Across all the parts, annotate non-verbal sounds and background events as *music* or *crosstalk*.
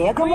Лего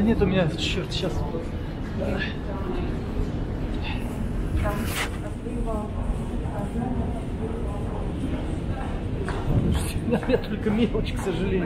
Да нет у меня, черт, сейчас. Наверное, только мелочь, к сожалению.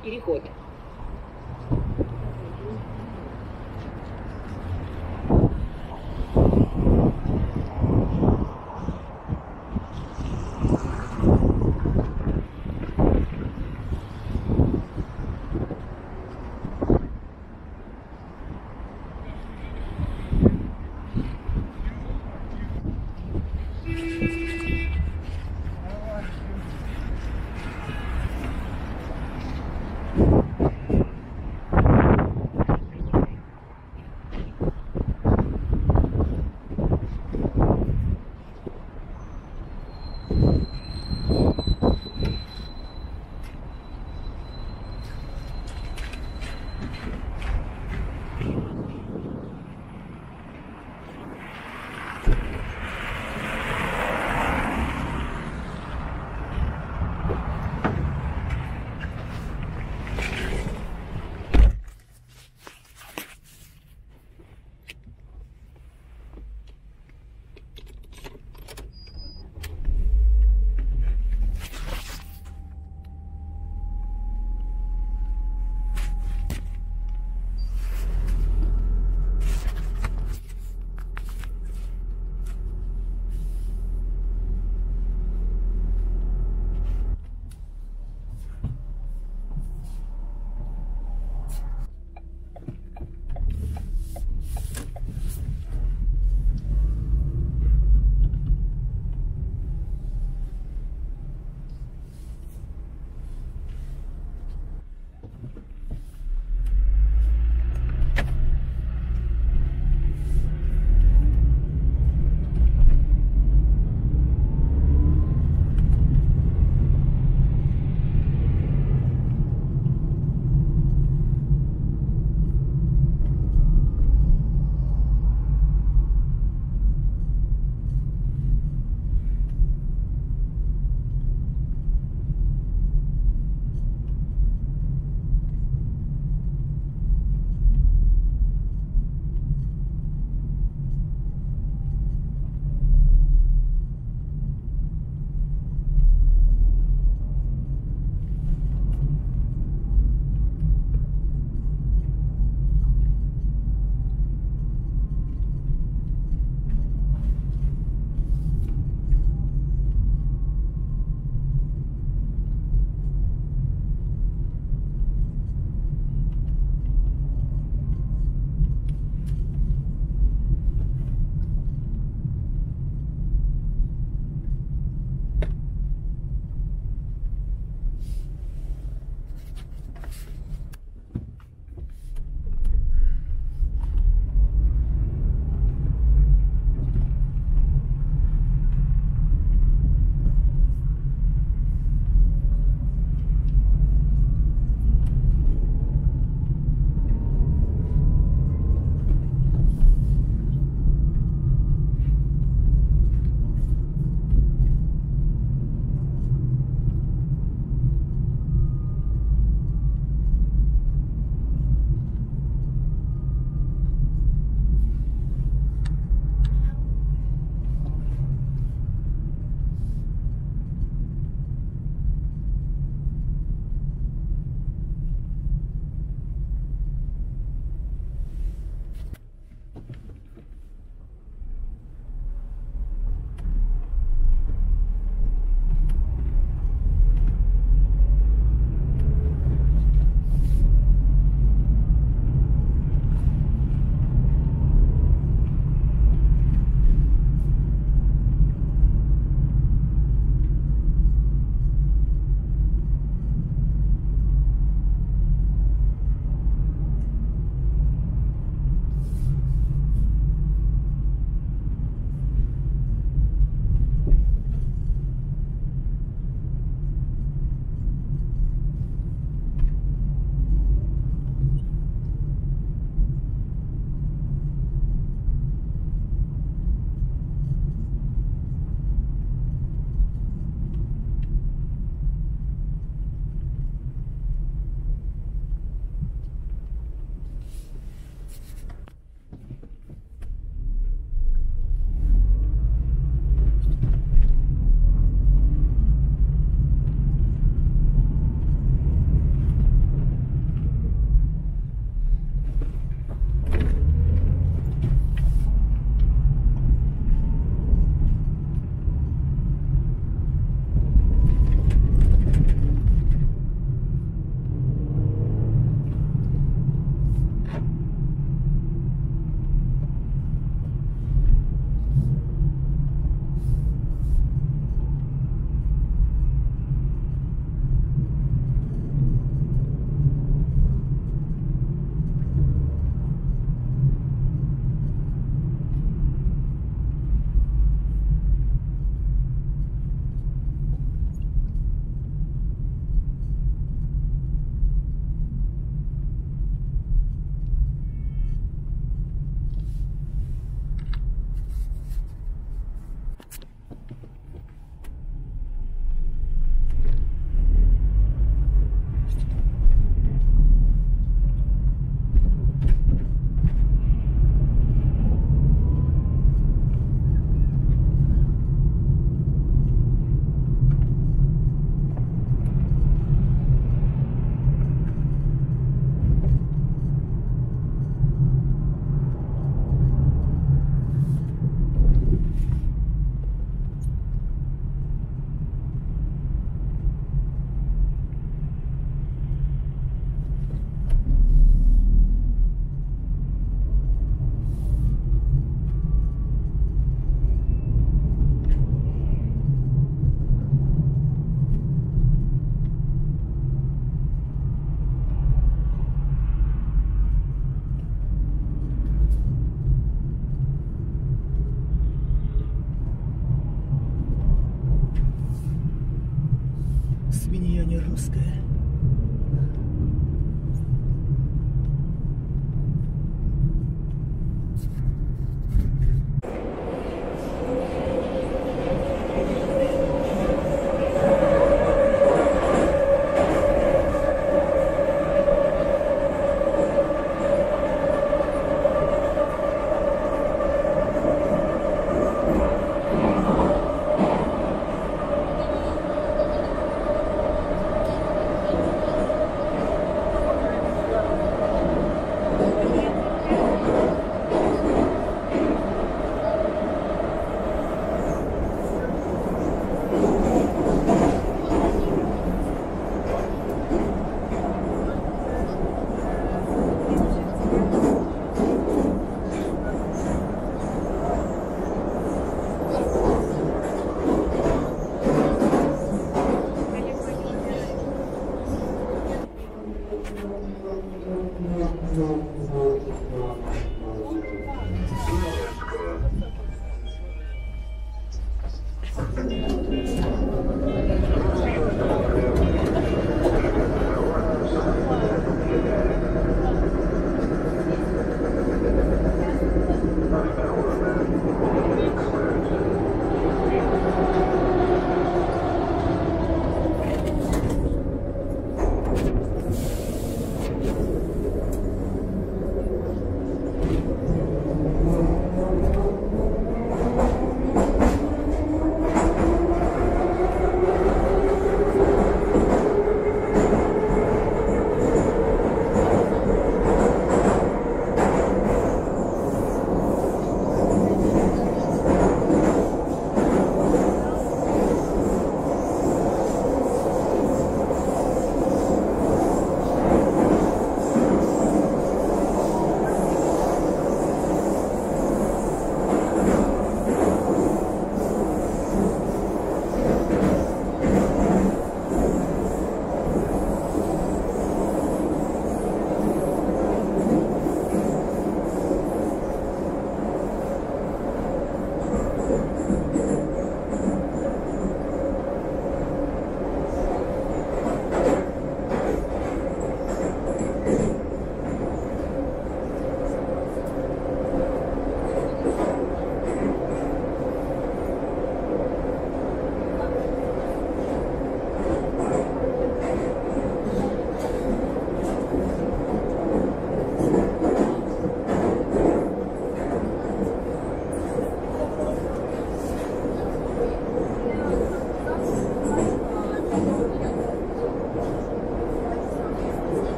Переход.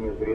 Необходимости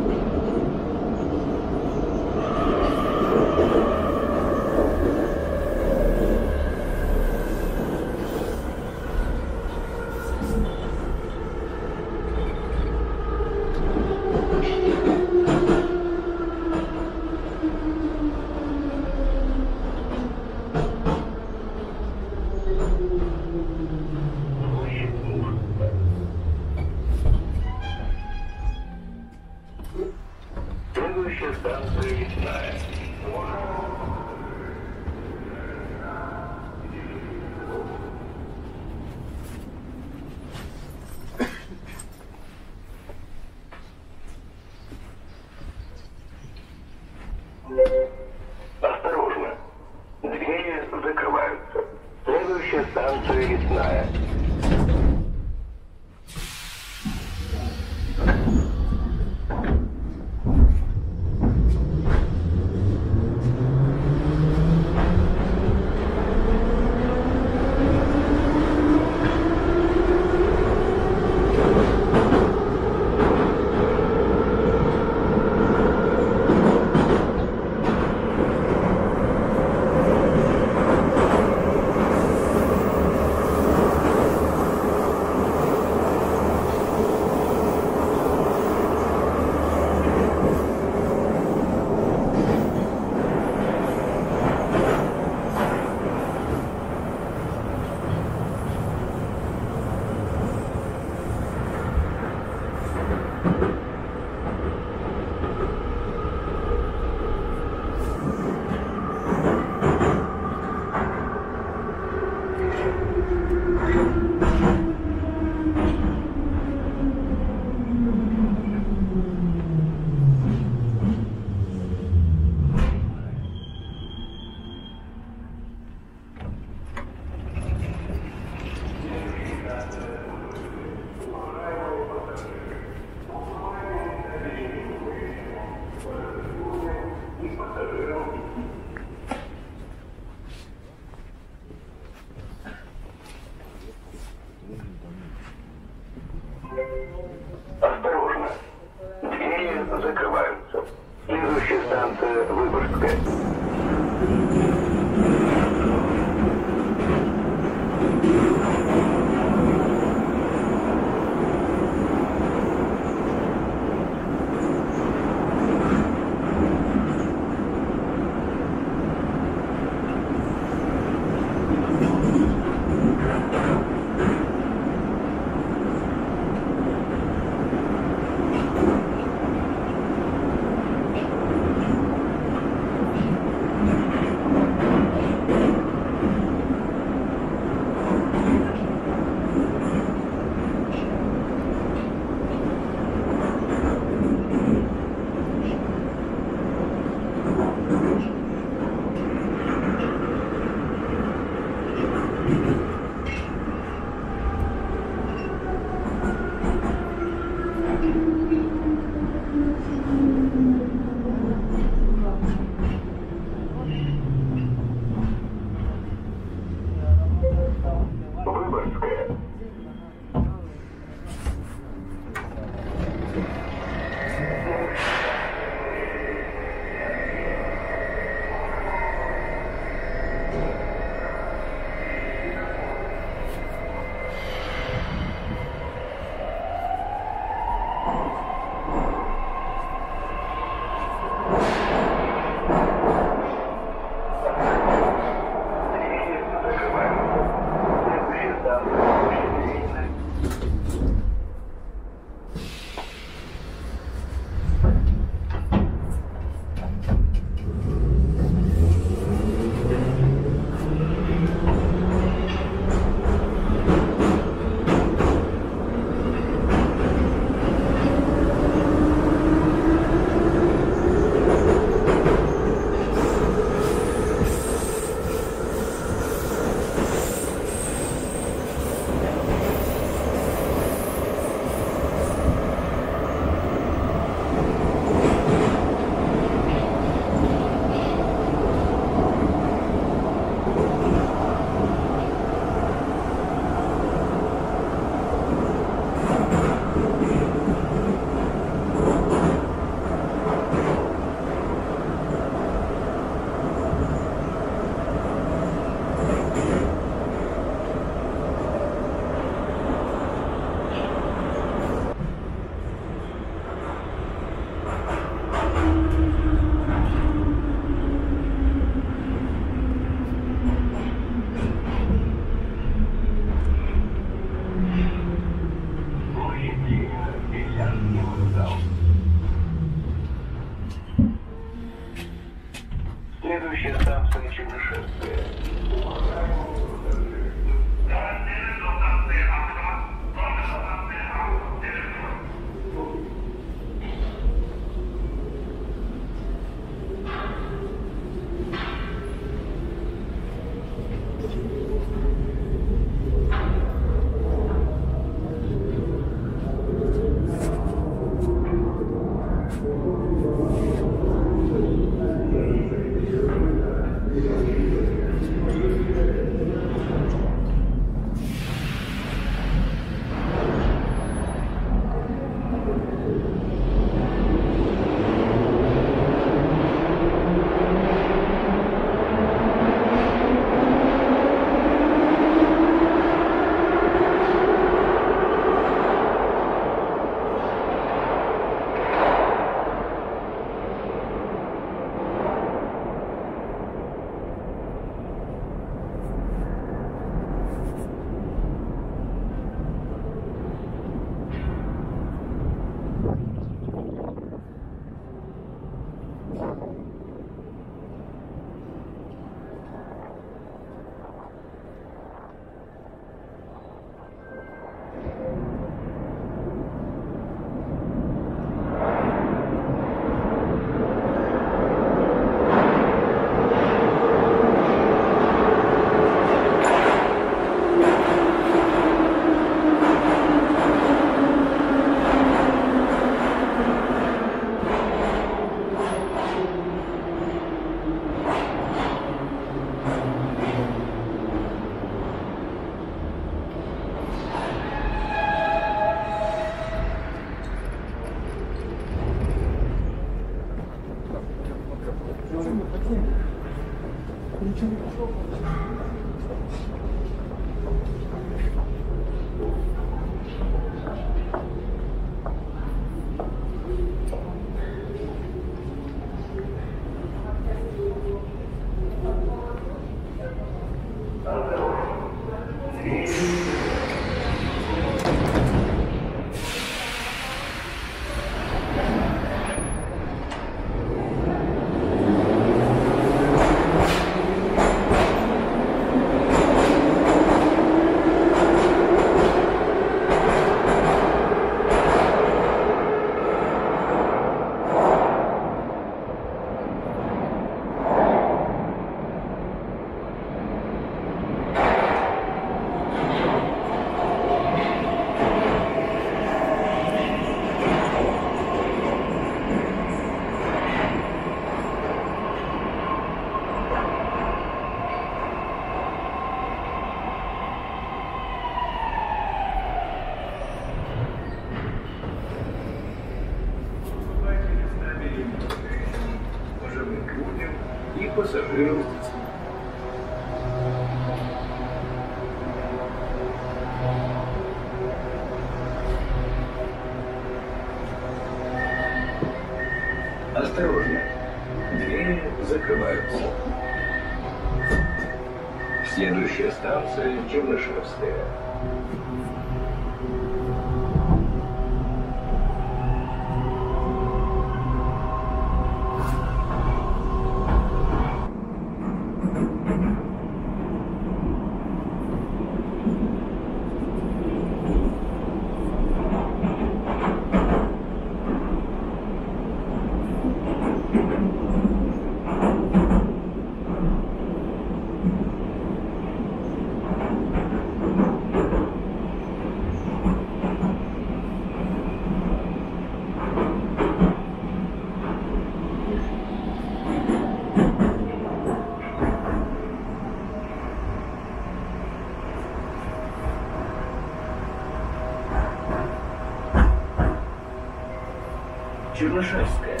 Чернышевская.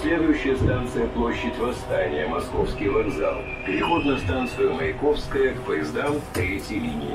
Следующая станция площадь Восстания, Московский вокзал. Переход на станцию Маяковская к поездам третьей линии.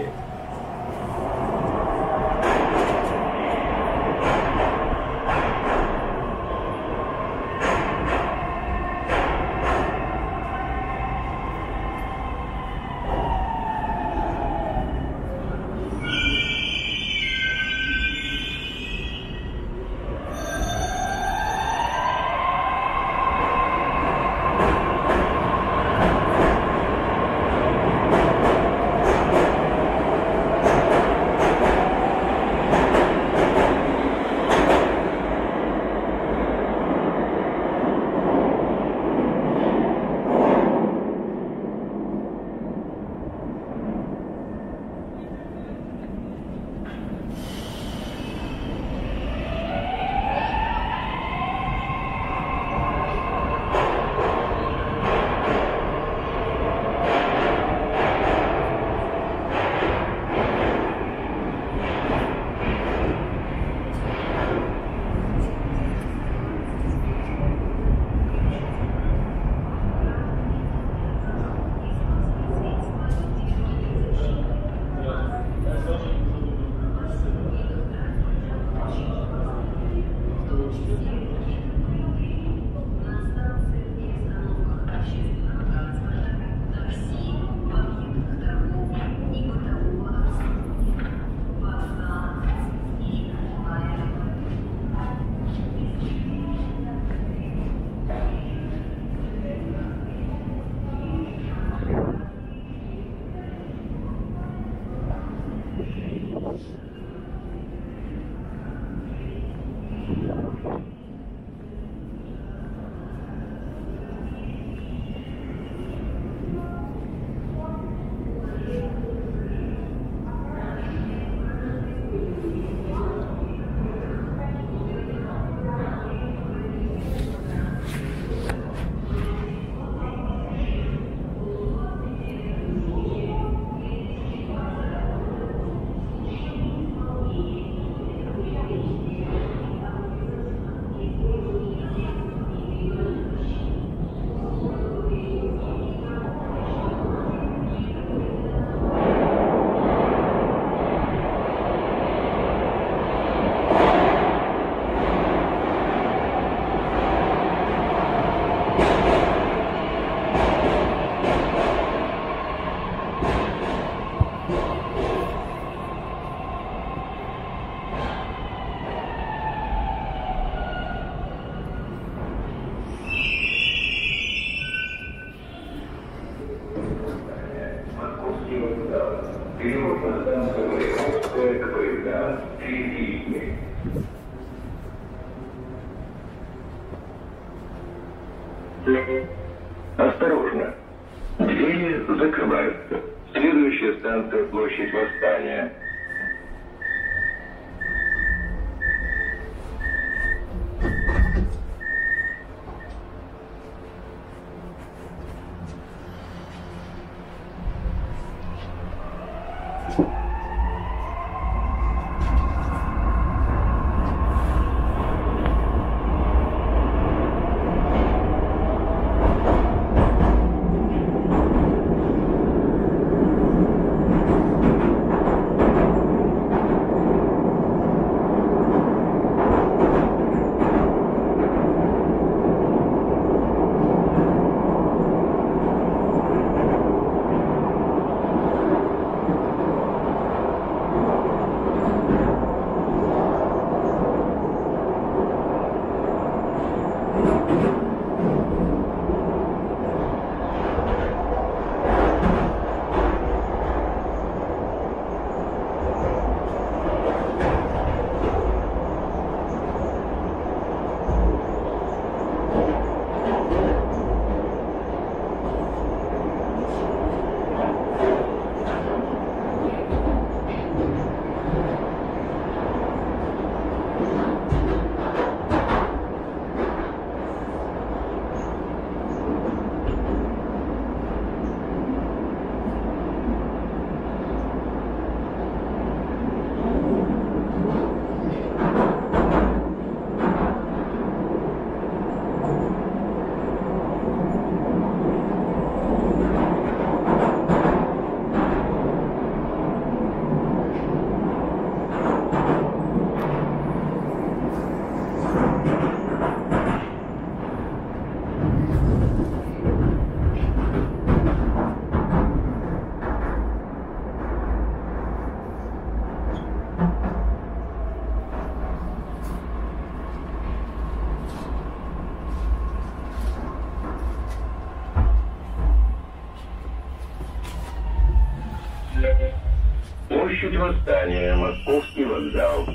Площадь Московский вокзал.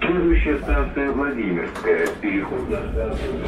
Следующая станция Владимирская. Переход на станцию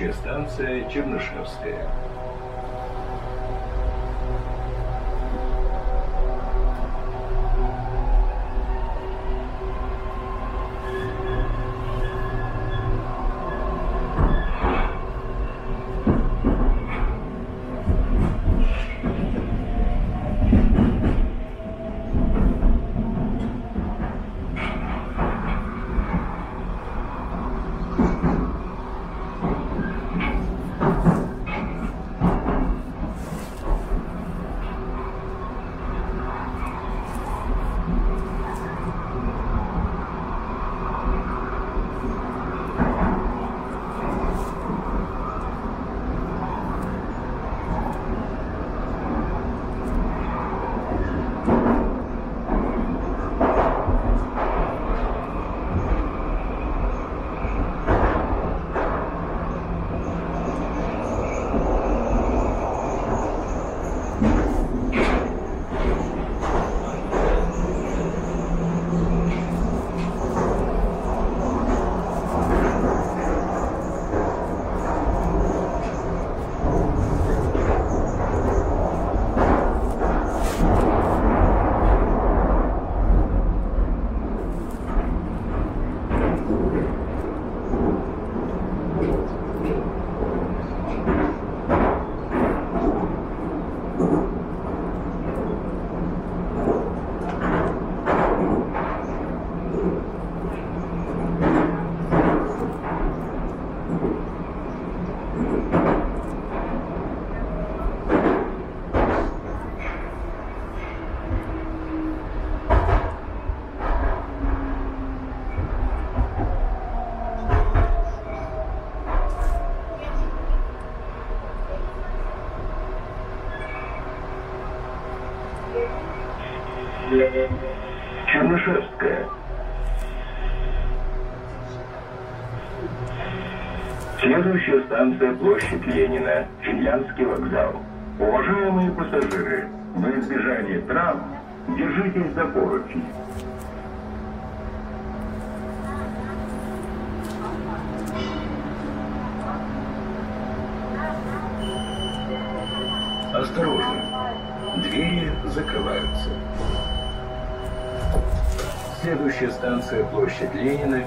Следующая станция Чернышевская. Ленина, Финляндский вокзал. Уважаемые пассажиры, в избежание травм держитесь за поручни. Осторожно, двери закрываются. Следующая станция площадь Ленина.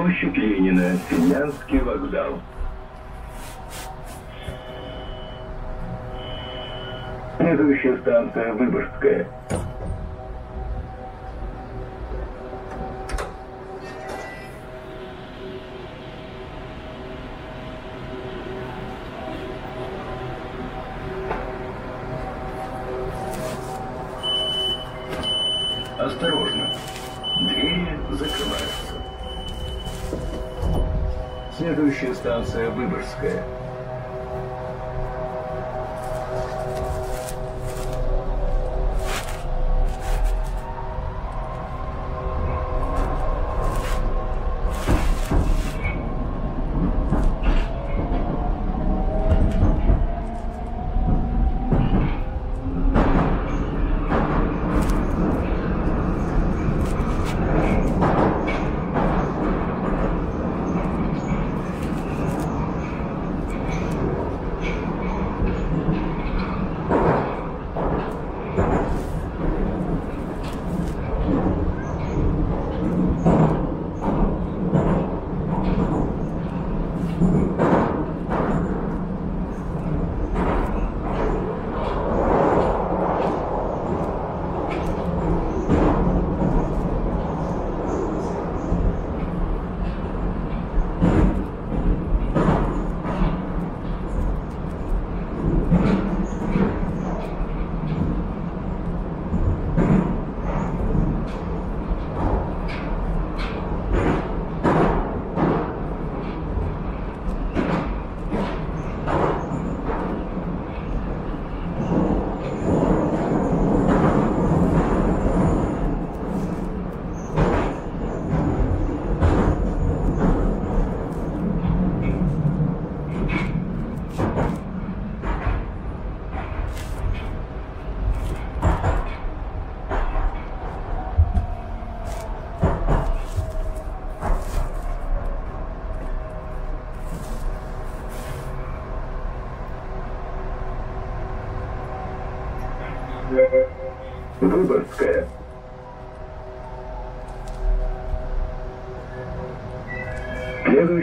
Площадь Ленина, Финляндский вокзал. Следующая станция Выборгская. Станция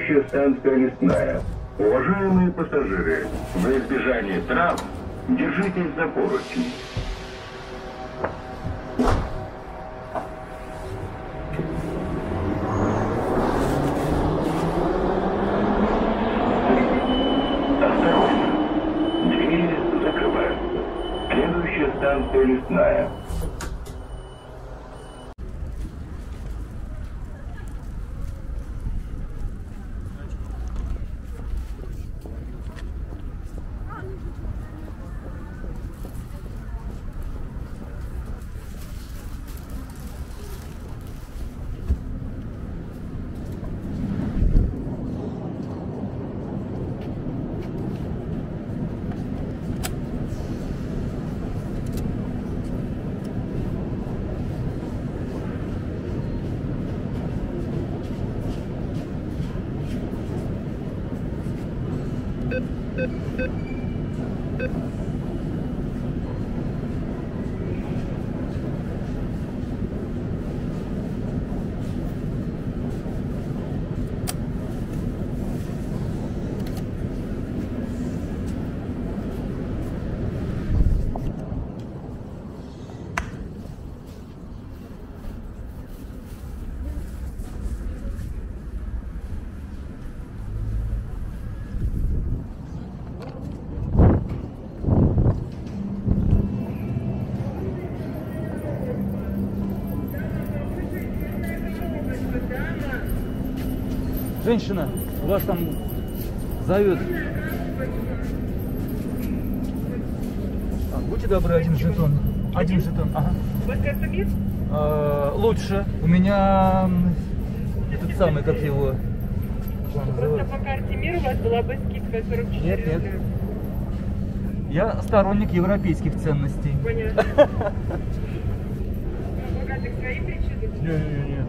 Следующая станция Лесная. Уважаемые пассажиры, во избежание травм держитесь за поручни. Осторожно. Двери закрываются. Следующая станция Лесная. Женщина, вас там зовет. А, будьте добры, один жетон. Один жетон, ага. Вас карта МИР? А, лучше. У меня этот самый, как его. Просто по карте МИР у вас была бы скидка 44 Нет, нет. Я сторонник европейских ценностей. Понятно. *laughs* Богатых свои причуды? Не-не-не.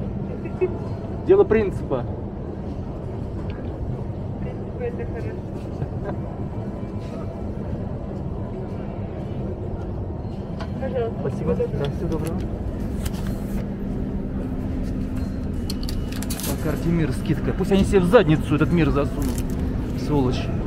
Дело принципа. мир скидка. Пусть они себе в задницу этот мир засунут. Сволочи.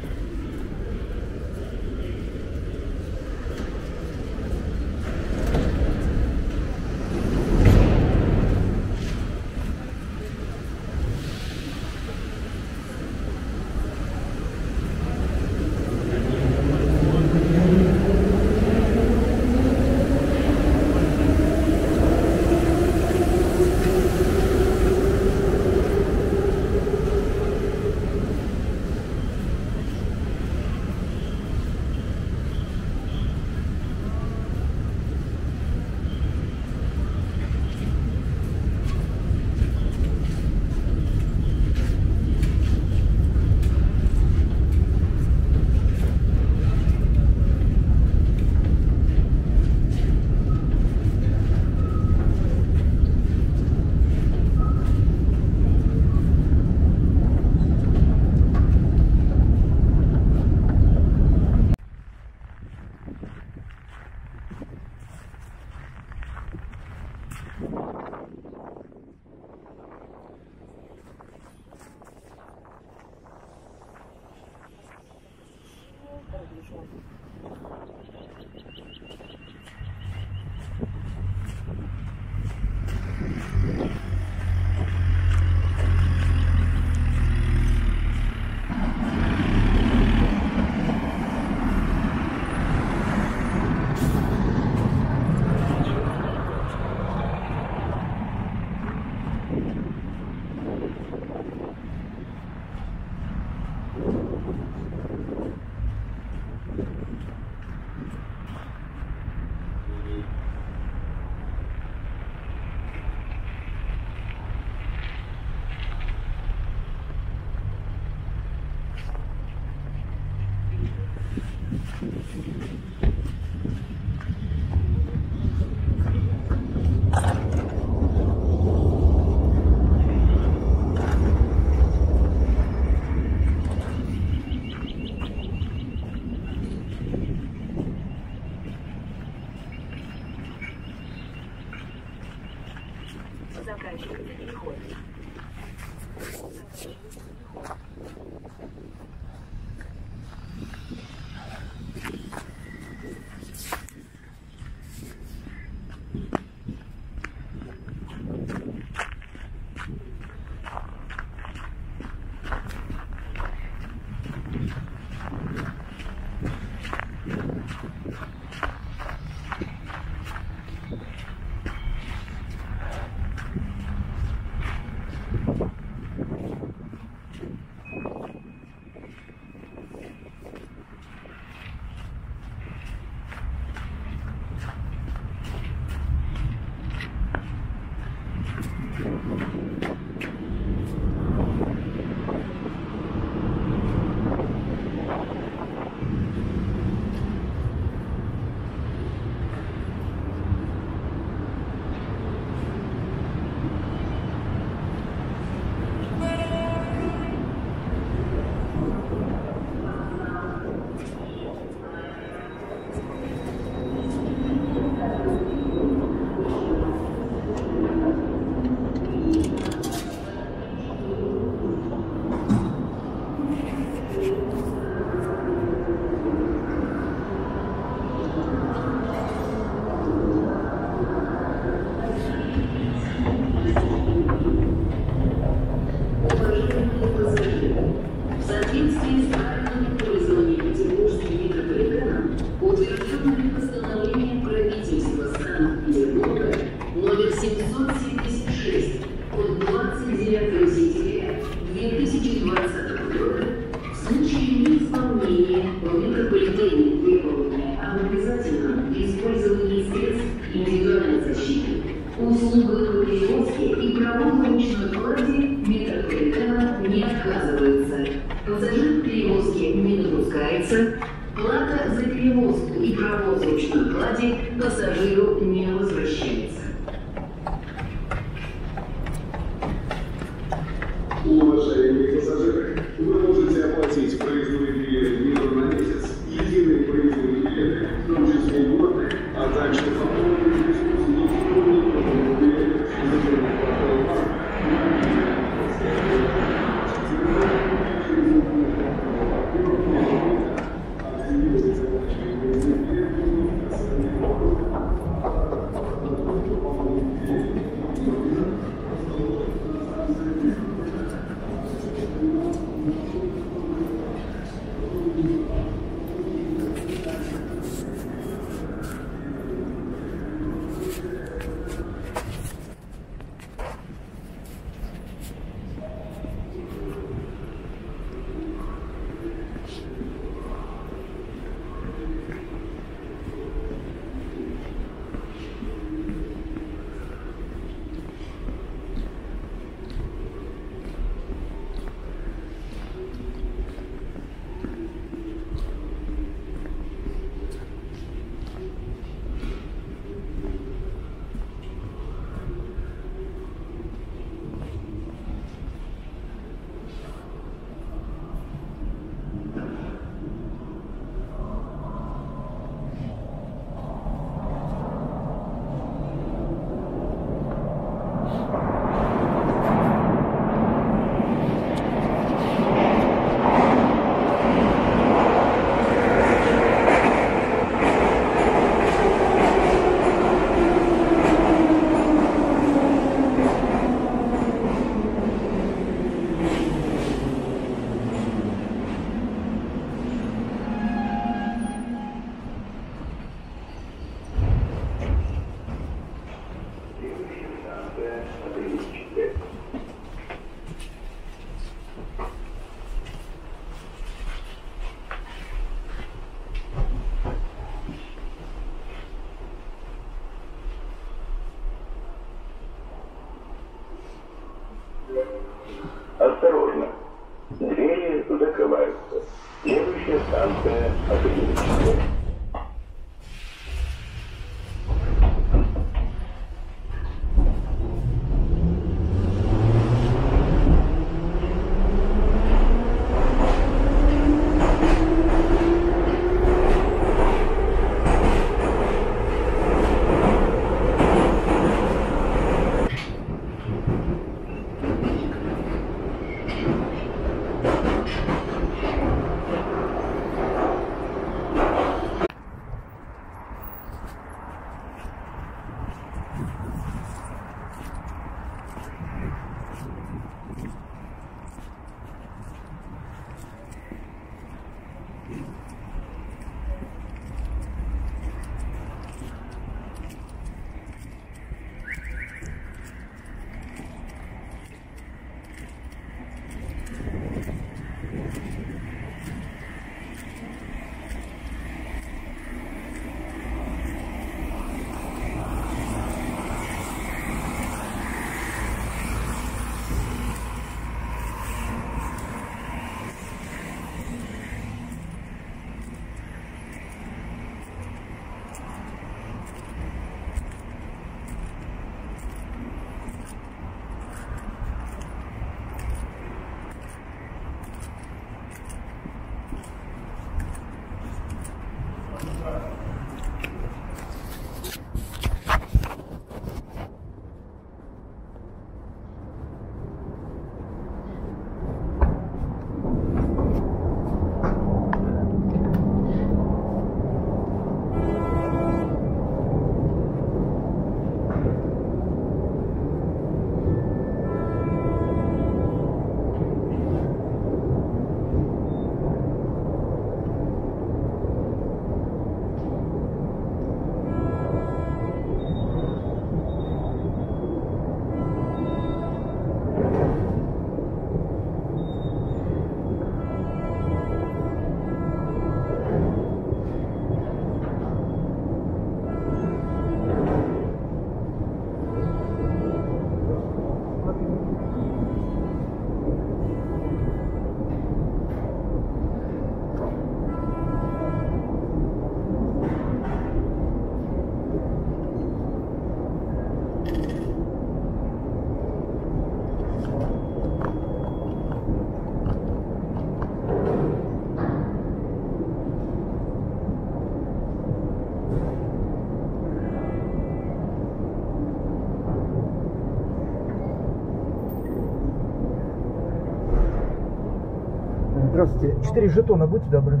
Здравствуйте. Четыре жетона, будьте добры.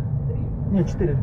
Нет, четыре.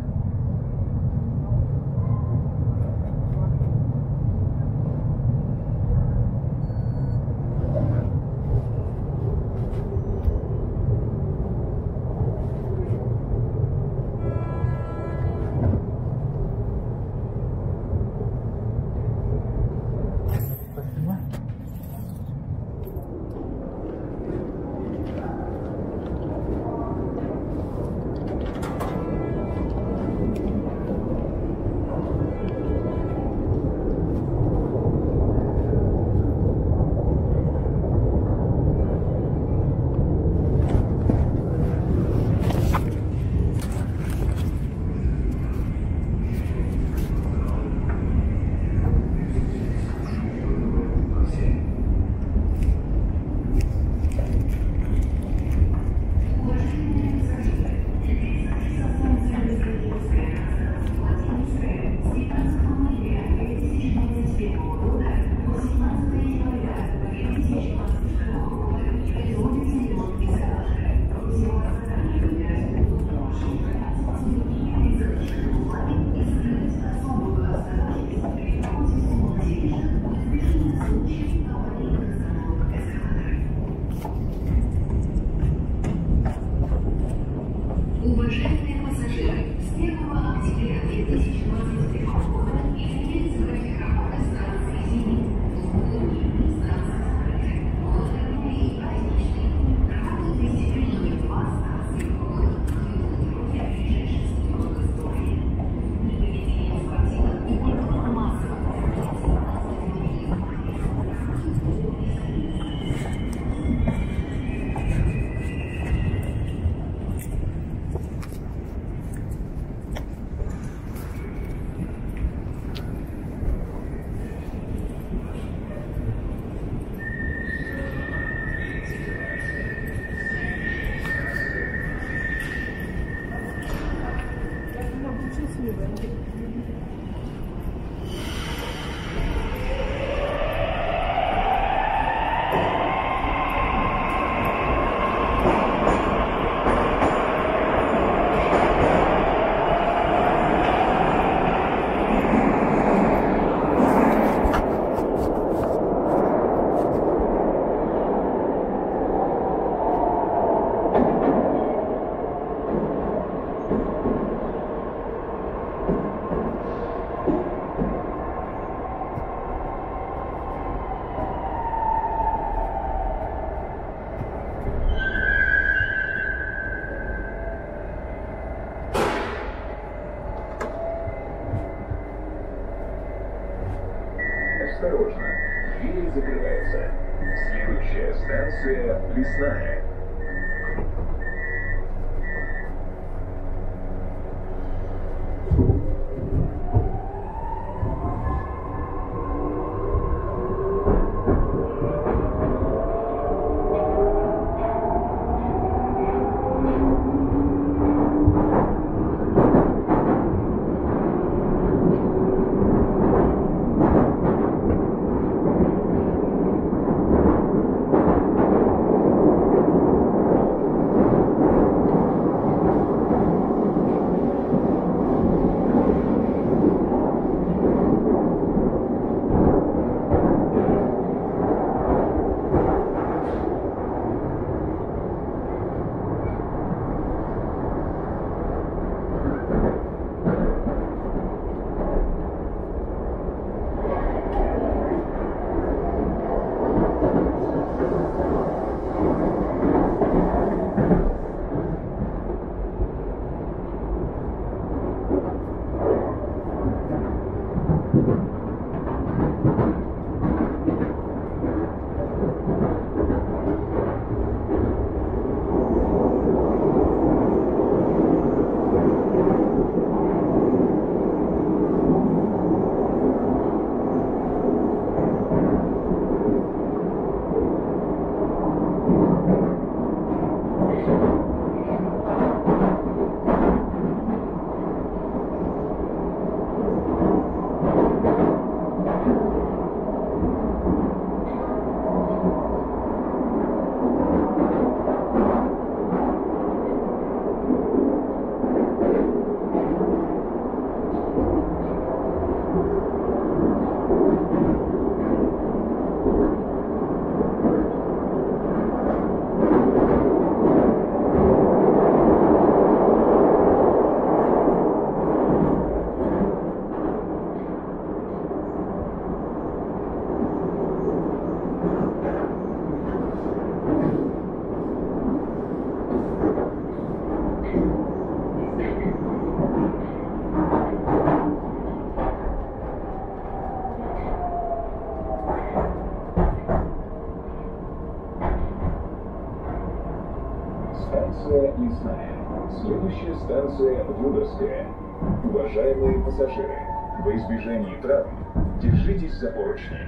Поручни.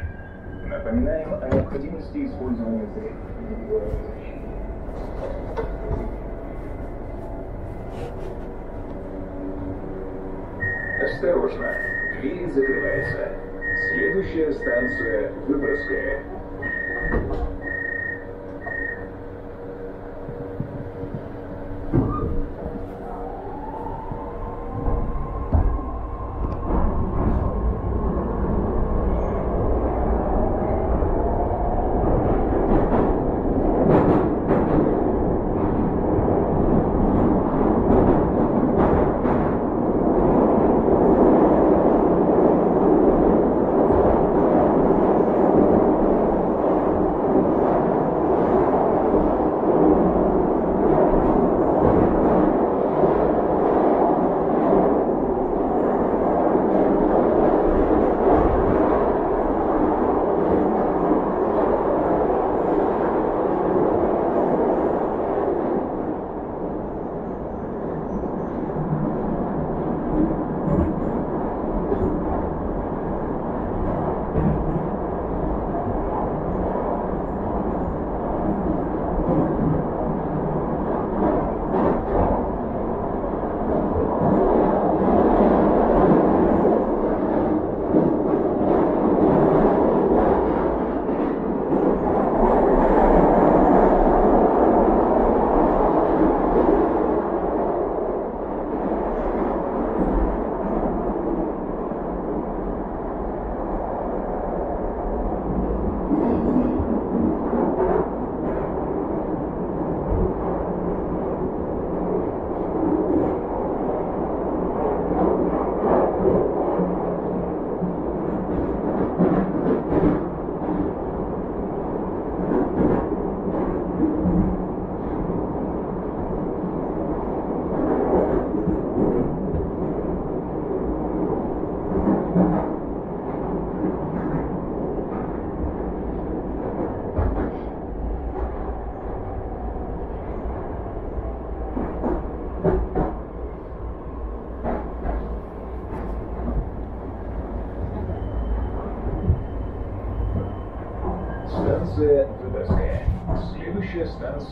Напоминаем о необходимости использования средств. Осторожно, дверь закрывается. Следующая станция Выборгская.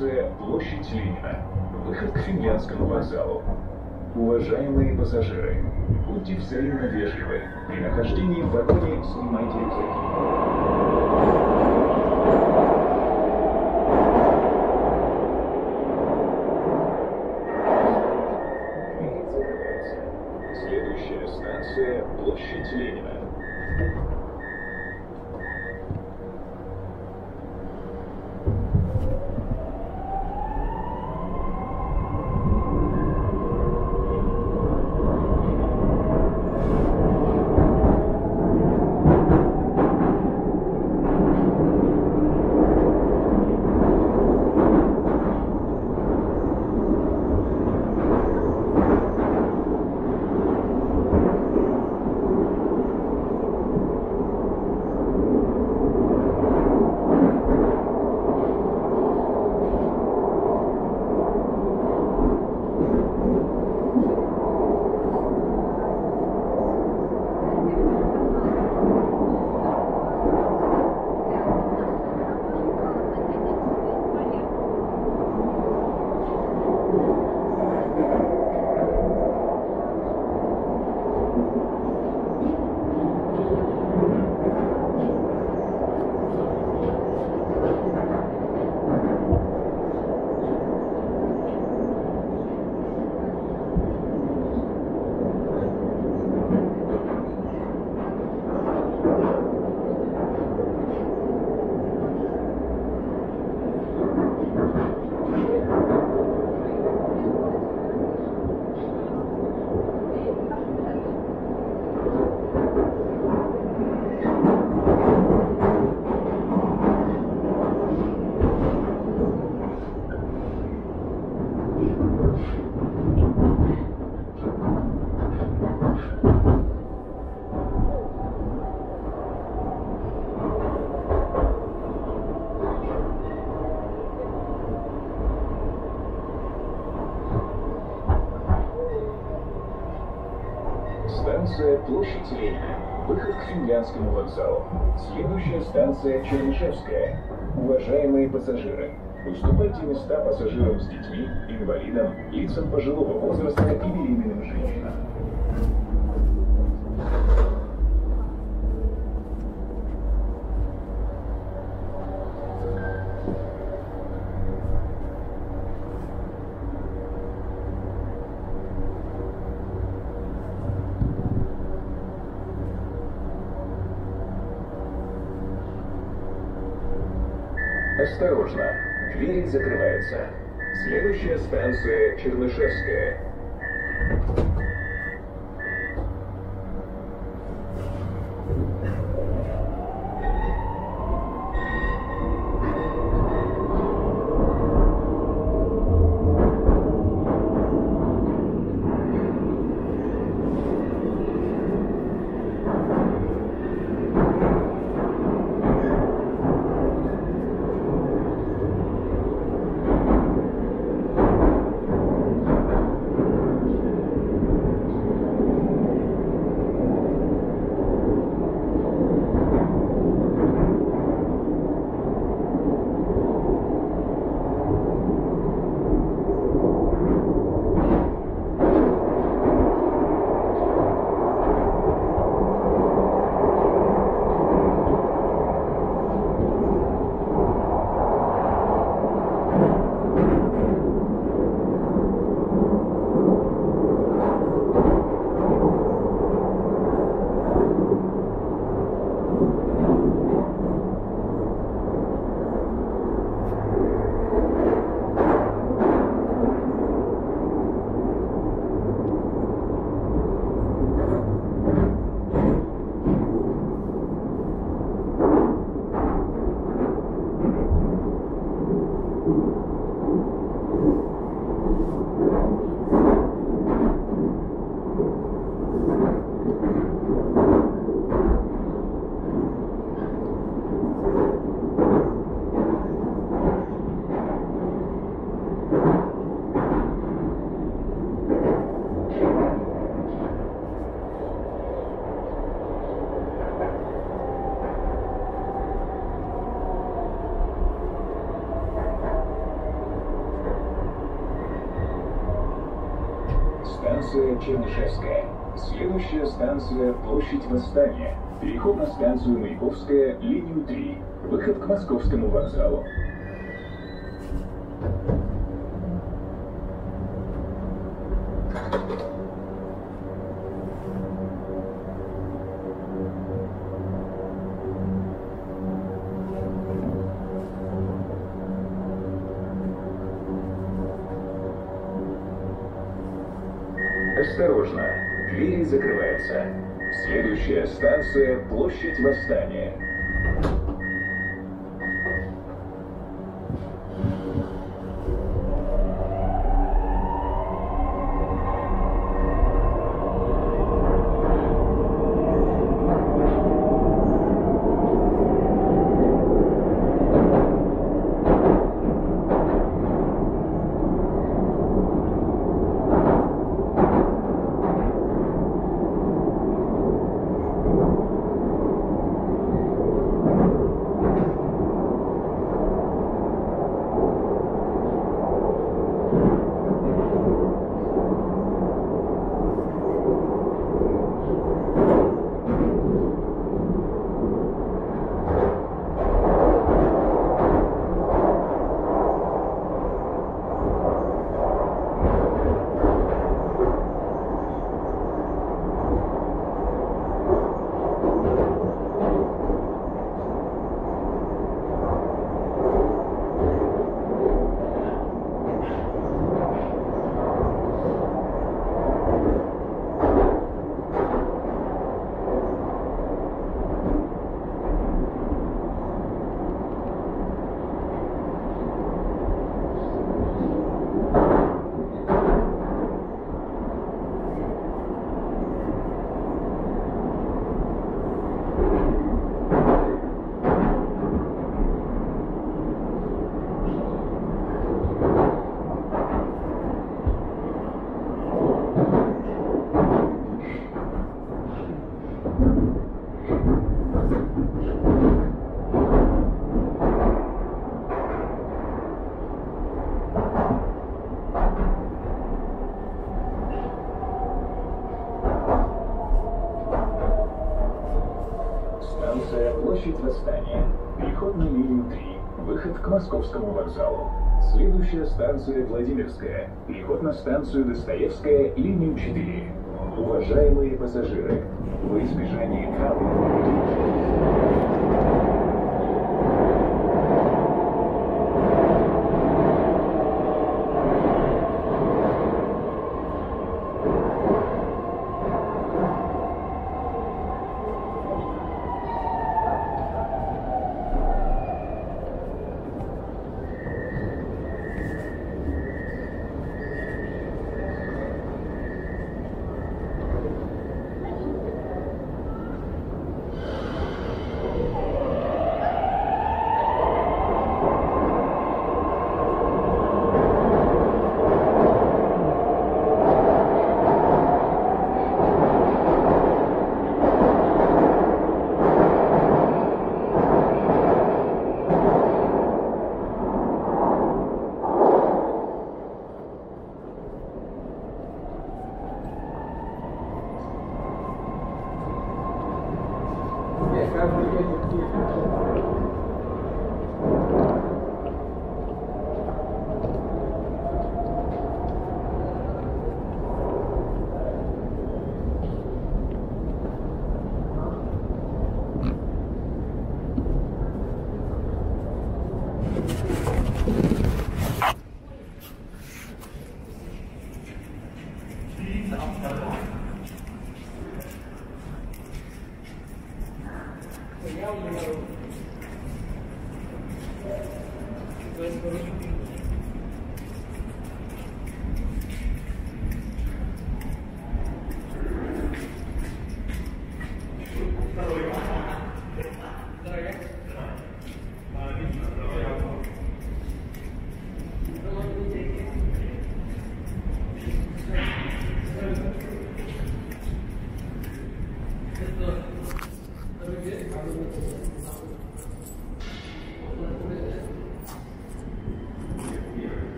Станция Площадь Ленина. Выход к Финляндскому вокзалу. Уважаемые пассажиры, будьте взаимно вежливы. При нахождении в вагоне снимайте рюкзаки. Станция Площадь Ленина. Выход к Финляндскому вокзалу. Следующая станция Чернышевская. Уважаемые пассажиры, уступайте места пассажирам с детьми, инвалидам, лицам пожилого возраста и беременным женщинам. Осторожно, двери закрываются. Следующая станция Чернышевская. Станция Площадь Восстания. Переход на станцию Маяковская, линию 3. Выход к Московскому вокзалу. Следующая станция Площадь Восстания. Следующая станция Владимирская. Переход на станцию Достоевская, линию 4. Уважаемые пассажиры, во избежание травм,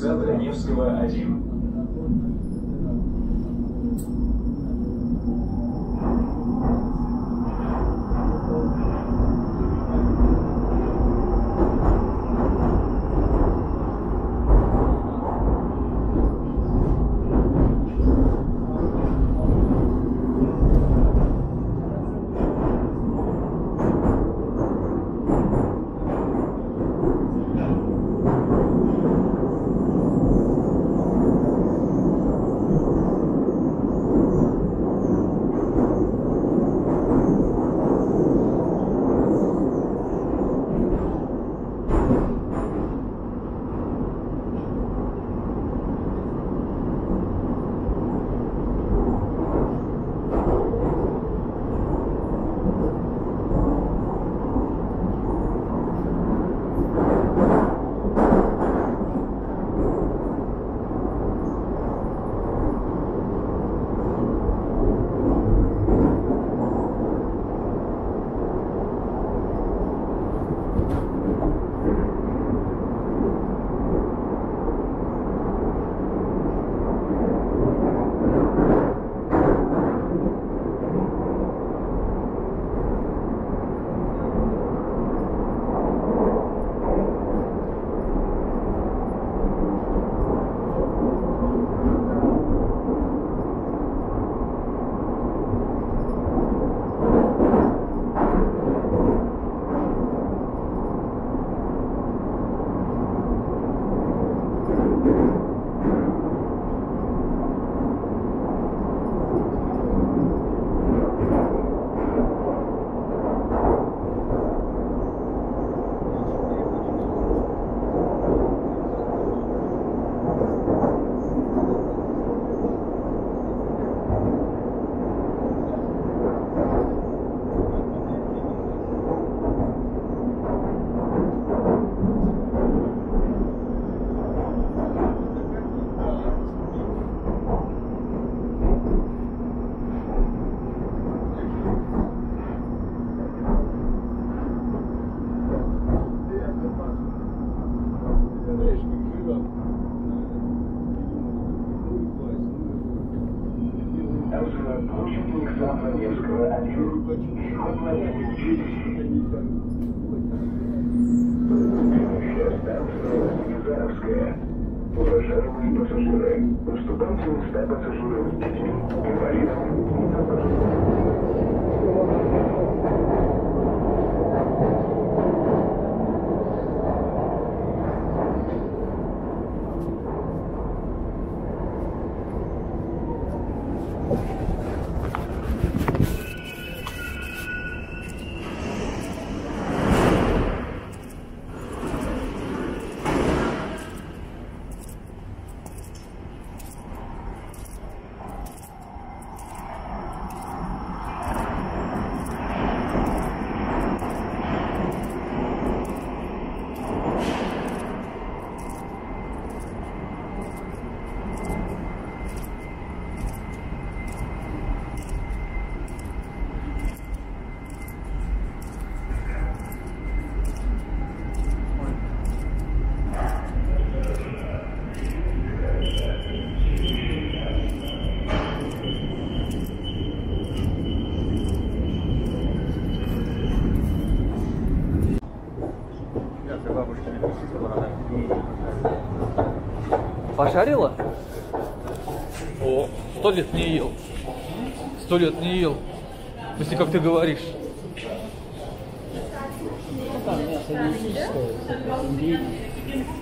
Александра Невского, 1. Пожарила? О, сто лет не ел. Сто лет не ел. Если как ты говоришь.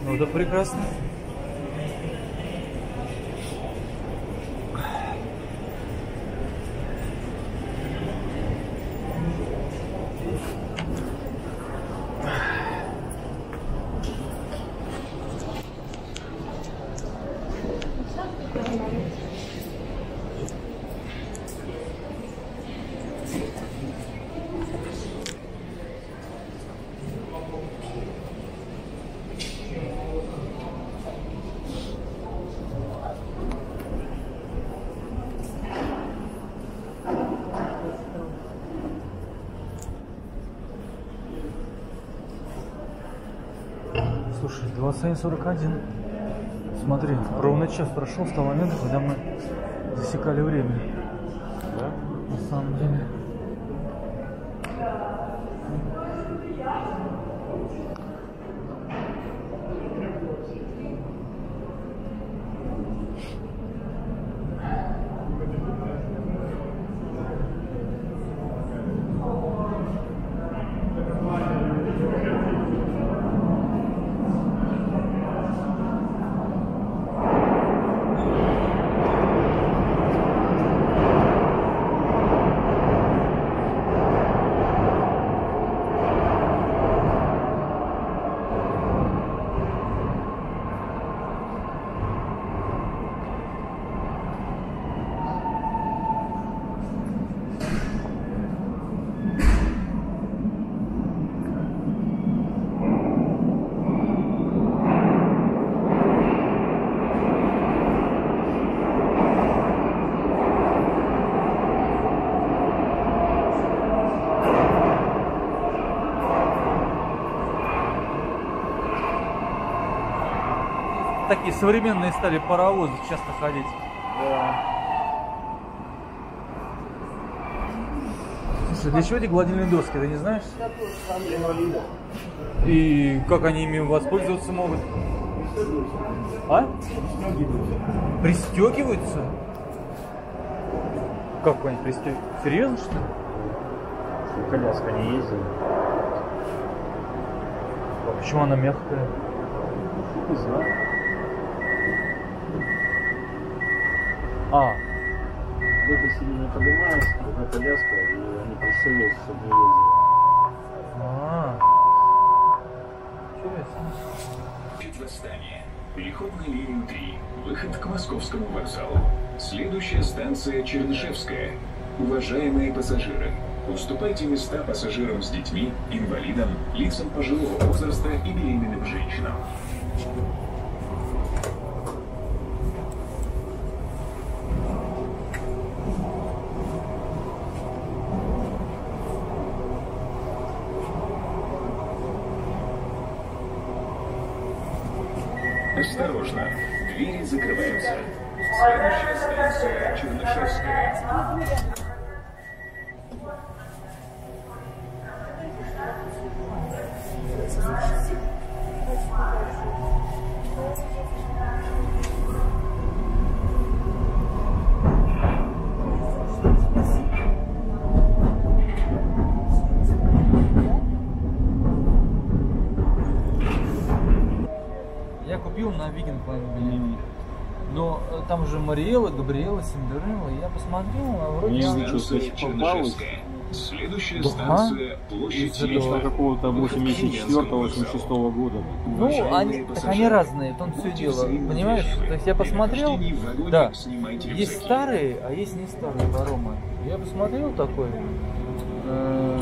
Ну да прекрасно. Слушай, 27.41. Смотри, ровно час прошел с того момента, когда мы засекали время. Да? На самом деле. Современные стали паровозы часто ходить. Слушай, для чего эти гладильные доски, ты не знаешь? И как они ими воспользоваться могут? А? Пристегиваются? Как они пристегиваются? Серьезно что ли? Коляска не ездила. А почему она мягкая? Не знаю. А, Где-то сиденье поднимается, одна коляска, и они пристегиваются, чтобы не ездили. а. Интересно. Восстание. Переход на линию 3. Выход к московскому вокзалу. Следующая станция Чернышевская. Уважаемые пассажиры, уступайте места пассажирам с детьми, инвалидам, лицам пожилого возраста и беременным женщинам. Габриэла, Синдерелла. Я посмотрел, а вроде... Не там- знаю. Что попалось. Следующая Да. станция площадь Ленина. какого-то Выход к 84-86 года. Ну, они, так они разные, в том все дело. Понимаешь? То есть я посмотрел, да, есть старые, а есть не старые паромы. Я посмотрел такой. э,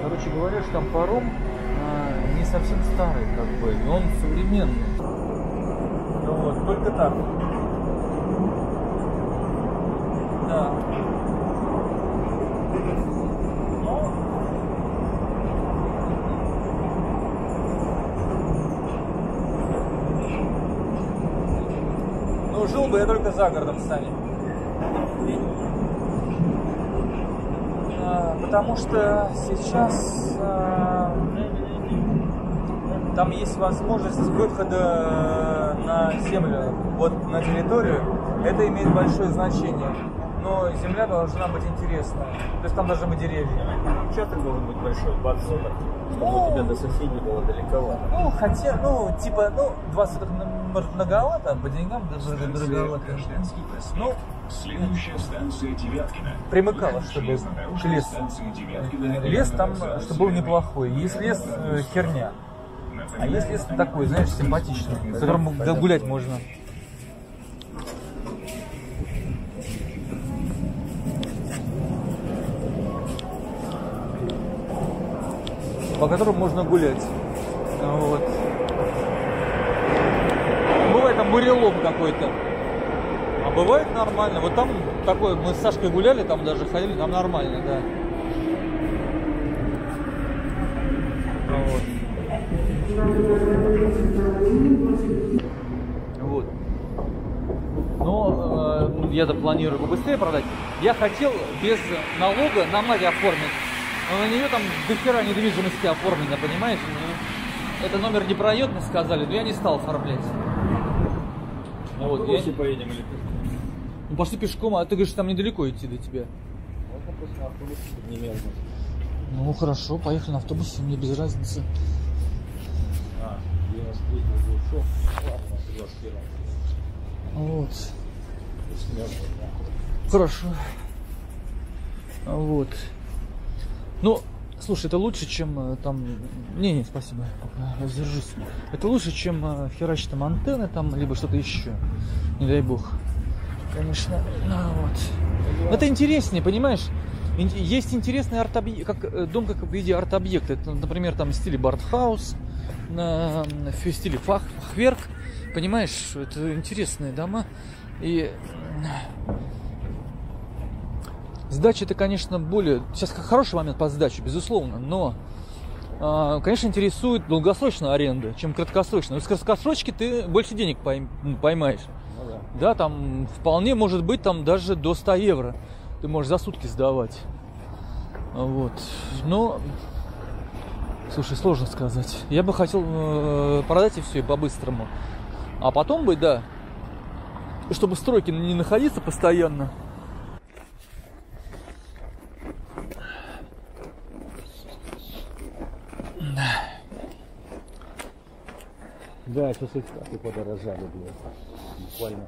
Короче говоря, что там паром э, не совсем старый, как бы, и он современный. Вот, только так. Да. Ну, Ну, жил бы я только за городом, Саня. А, Потому что сейчас а, там есть возможность выхода на землю, вот на территорию. Это имеет большое значение. Но земля должна быть интересная. То есть там должны быть деревья. Участок должен быть большой, 20 соток, чтобы Ну. у тебя до соседей было далековато. Ну, хотя, ну, типа, ну, 20 соток может многовато, а по деньгам даже дороговато. Ну, Следующая станция Девяткина. примыкало, чтобы к лесу. Лес там, чтобы был неплохой. Есть лес э, херня. А лес такой, знаешь, симпатичный, в котором г- гулять можно. По которому можно гулять. Вот. Бывает там бурелом какой-то. А бывает нормально. Вот там такой, мы с Сашкой гуляли, там даже ходили, там нормально, да. Вот. Вот. Но э, я-то планирую побыстрее продать. Я хотел без налога на мать оформить. Но на нее там дохера недвижимости оформлено, понимаешь? Ну, Это номер не пройдет, мне сказали, но я не стал оформлять. На Вот, я- поедем или Ну пошли пешком, а ты говоришь, там недалеко идти до тебя. Можно просто на автобусе, не мерзнуть. Ну хорошо, поехали на автобусе, мне без разницы. Вот. Хорошо. Вот. Ну, слушай, это лучше, чем э, там... Не, не, спасибо, воздержусь. Это лучше, чем э, херачить там антенны там, либо что-то еще. Не дай бог. Конечно. Ну, вот. Это интереснее, понимаешь? Есть интересный арт-объект, как э, дом как в виде арт-объекта. Это, например, там в стиле Бартхаус, на, в стиле фах, фахверк. Понимаешь, это интересные дома. И Сдача это, конечно, более... Сейчас хороший момент по сдаче, безусловно, но, а, конечно, интересует долгосрочная аренда, чем краткосрочная. Но с краткосрочки ты больше денег ну, поймаешь. Ну да. Да, там вполне может быть там даже до 100 евро ты можешь за сутки сдавать. Вот. Но, слушай, сложно сказать. Я бы хотел э, продать и все, и по-быстрому. А потом бы, да, чтобы в стройке не находиться постоянно, Да, сейчас их как и подорожали, блядь. Буквально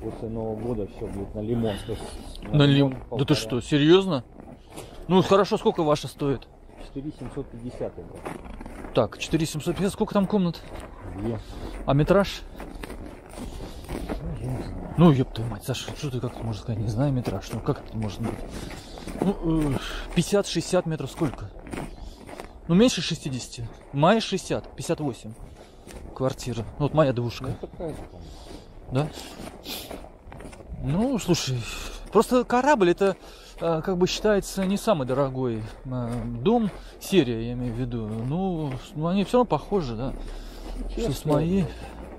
после Нового года все будет на лимон. есть На лим... лимон Да ты что, серьезно? Ну хорошо, сколько ваша стоит? 4750 это. Так, 4750, сколько там комнат? Две. А метраж? Ну, ёб твою мать, Саша, что ты как ты можешь сказать? Не знаю метраж, ну как это может быть? Ну, э, 50-60 метров сколько? Ну, меньше 60. Моя 60, 58. Квартира. Ну, вот моя двушка. Ну. Да? Ну, слушай, просто корабль это э, как бы считается не самый дорогой э, дом, серия, я имею в виду. Ну, ну, они все равно похожи, да. Что с Честно, моей.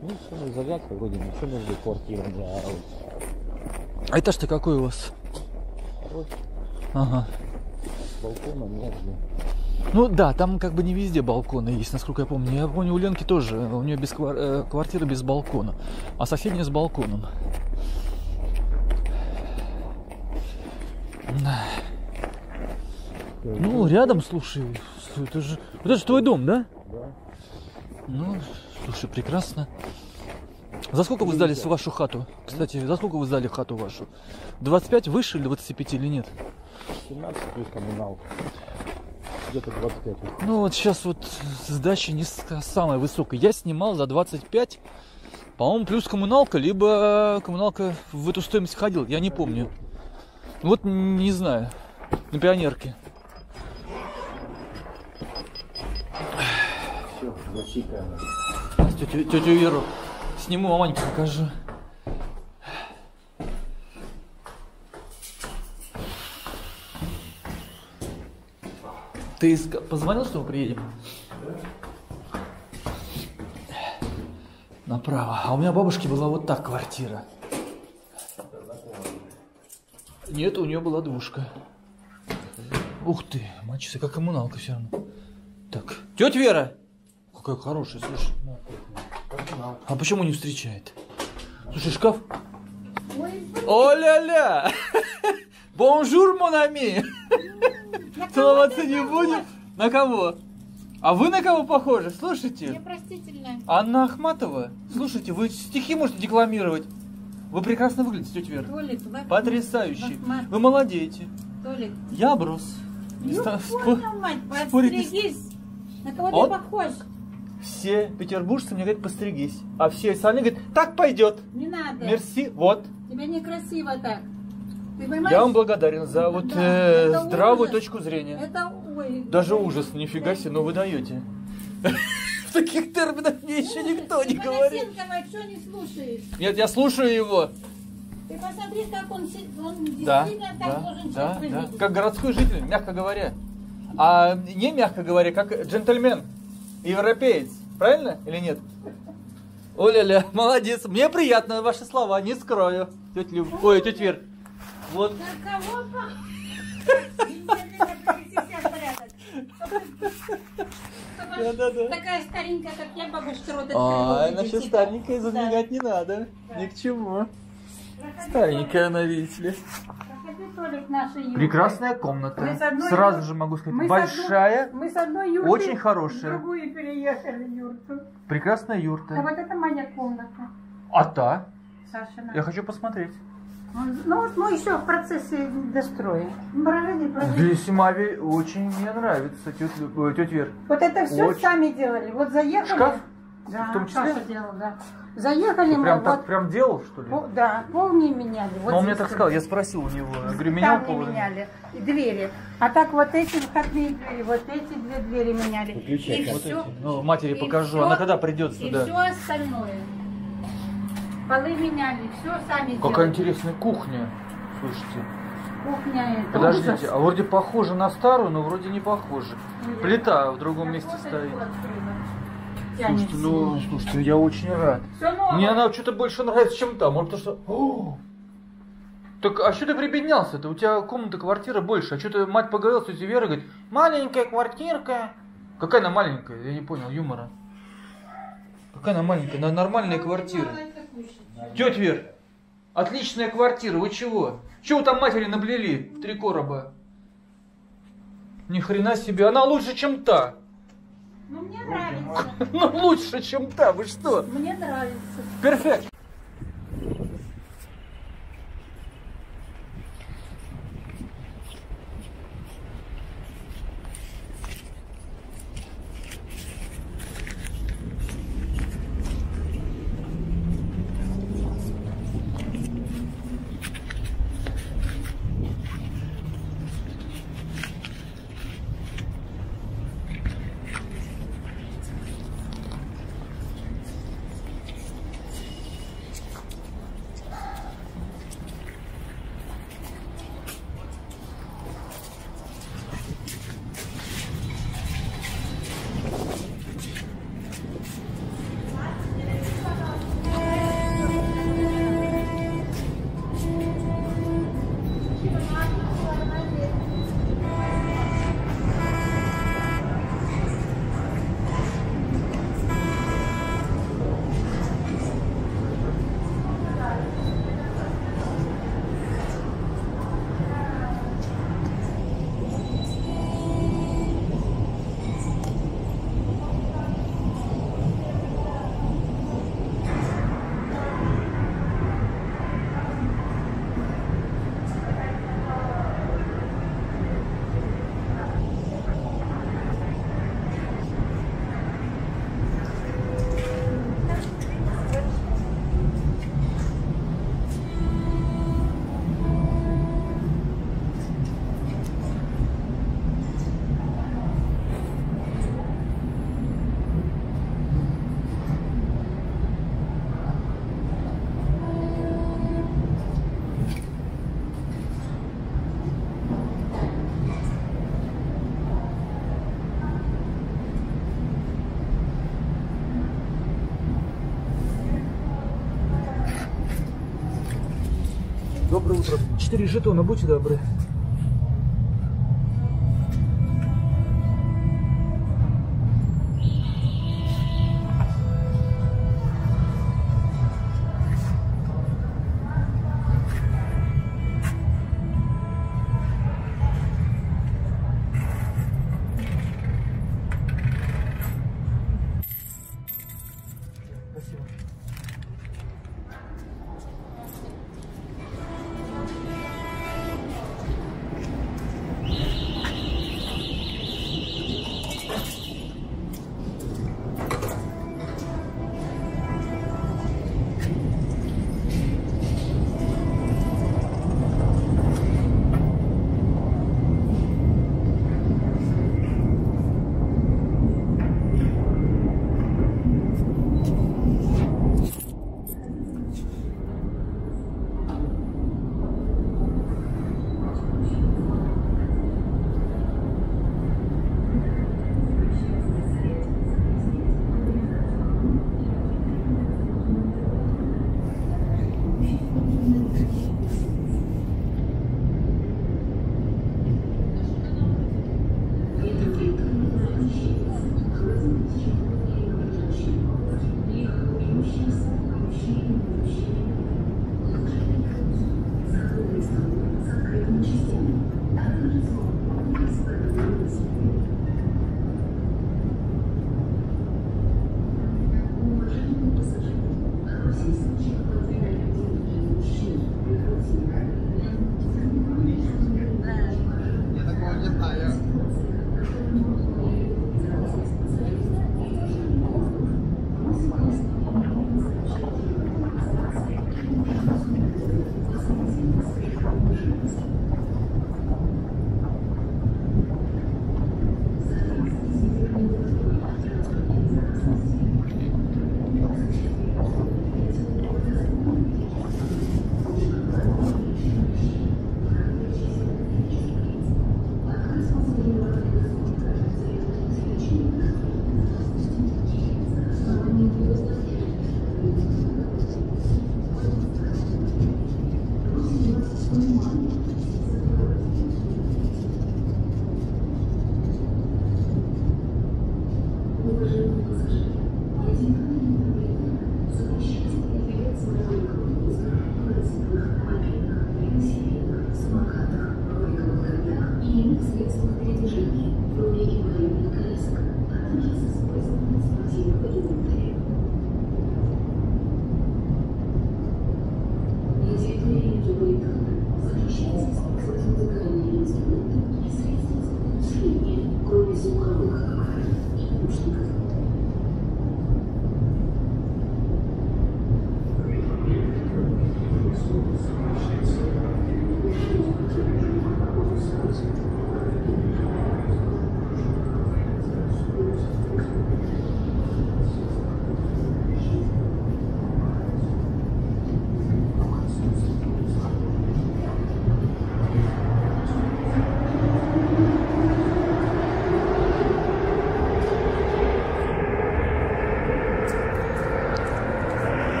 Ну, самая загадка вроде ничего между квартирами, а вот А этаж-то какой у вас? Ага. балкона нет. Ну да, там как бы не везде балконы есть, насколько я помню. Я помню, у Ленки тоже, у нее без квар- э, квартира без балкона, а соседняя с балконом. Да. Ну, рядом, слушай, это же, вот это же твой дом, да? Да. Ну, слушай, прекрасно. За сколько вы сдали вашу хату? Кстати, за сколько вы сдали хату вашу? 25 выше или 25 или нет? 17 плюс коммуналка. Где-то 25. Ну вот сейчас вот сдача не самая высокая. Я снимал за 25, по-моему, плюс коммуналка, либо коммуналка в эту стоимость входила, я не помню. Вот не знаю. На пионерке. Все, засикаем. Тетю, тетю Веру сниму, маманьке покажу. Ты позвонил, что мы приедем? Направо. А у меня бабушки была вот так квартира. Нет, у нее была двушка. Ух ты, мачеса, как коммуналка все равно. Так, тетя Вера! Какая хорошая, слушай. А почему не встречает? Слушай, шкаф. О-ля-ля! *laughs* Bonjour, mon ami! Целоваться не будем? На кого? А вы на кого похожи? Слушайте. Непростительная. Анна Ахматова. Слушайте, вы стихи можете декламировать. Вы прекрасно выглядите, тетя Вера. Толик, вы... Потрясающе. Ахмат- Вы молодеете. Толик. Я брос. Не Ну, ста- мать, подстригись. На кого Вот. ты похож? Все петербуржцы мне говорят, постригись. А все остальные говорят, так пойдет. Не надо. Мерси, вот. Тебе некрасиво так. Я вам благодарен за вот Да, э, здравую ужас. точку зрения. Это, ой. Даже ужас, нифига себе, но вы даете. Таких терминах мне еще никто не Ты говорил. Что не слушаешь? Нет, я слушаю его. Ты посмотри, как он, он Да, действительно так да, должен да, да. Как городской житель, мягко говоря. А не мягко говоря, как джентльмен, европеец. Правильно или нет? Оля-ля, молодец. Мне приятно ваши слова, не скрою. Тетя Люб... Ой, тетя Вер. Вот. *laughs* Чтобы- чтобы Да-да-да. Такая старенькая, как я, бабушка рот А, открыла, она видите, еще старенькая, задвигать не надо. Ни к чему. Старенькая она, видите ли. Прекрасная комната. Сразу же могу сказать, мы с большая, одной- мы с одной юрты очень хорошая. в другую переехали юрту. прекрасная А юрта. вот это моя комната, А та? Сашина. Я хочу посмотреть. Ну вот мы еще в процессе достроя. Ну, проходи. Весьма ве- очень мне нравится, тетя, тетя Вер. Вот это все Очень. сами делали. Вот заехали. Шкаф? Да, В том числе? Саша делал, да. Заехали Ты мы, прям вот, так прям делал, что ли? да, пол не меняли. Вот Но он мне здесь так сказал, я спросил у него. Я говорю, менял не пол? меняли. И двери. А так вот эти входные двери, вот эти две двери меняли. Выключай, и Вот все, эти. Ну, матери и покажу. всё- Она когда придет и сюда? все остальное. Полы меняли, все сами Какая делали. интересная кухня. Слушайте. Кухня это Подождите, ужас. а вроде похоже на старую, но вроде не похоже. Нет. Плита в другом месте Вот стоит. Слушайте, ну, слушайте, я очень рад. Мне она что-то больше нравится, чем там. Может, потому что... О! Так, а что ты прибеднялся-то? У тебя комната, квартира больше. А что ты, мать поговорила с тетей Верой, говорит, маленькая квартирка. Какая она маленькая? Я не понял юмора. Какая она маленькая? На нормальная квартира. Тетя Вер, отличная квартира, вы чего? Чего вы там матери наблели в три короба? Ни хрена себе, она лучше, чем та. Ну мне нравится. *laughs* Ну лучше, чем та, вы что? Мне нравится. Перфект. Утро. Четыре жетона, будьте добры.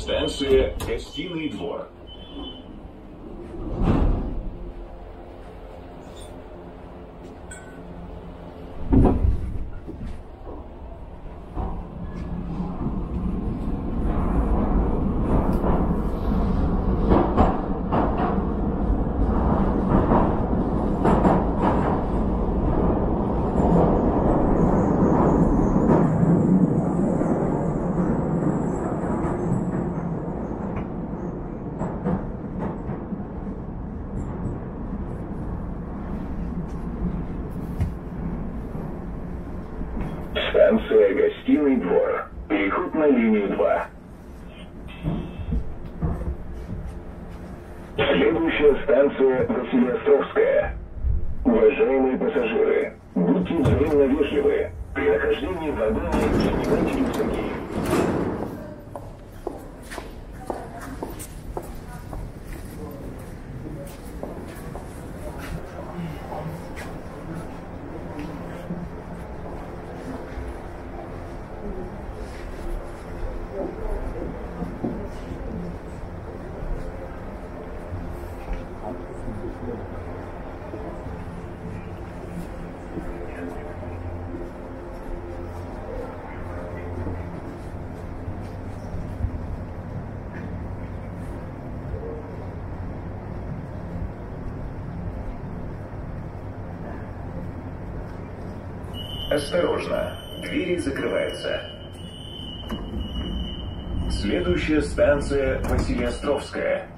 Станция – гостиный двор. станция Гостиный двор. Переход на линию 2. Следующая станция Василиостровская. Уважаемые пассажиры, будьте взаимно вежливы. При нахождении в вагоне снимайте рюкзаки. Осторожно, двери закрываются. Следующая станция Василиостровская.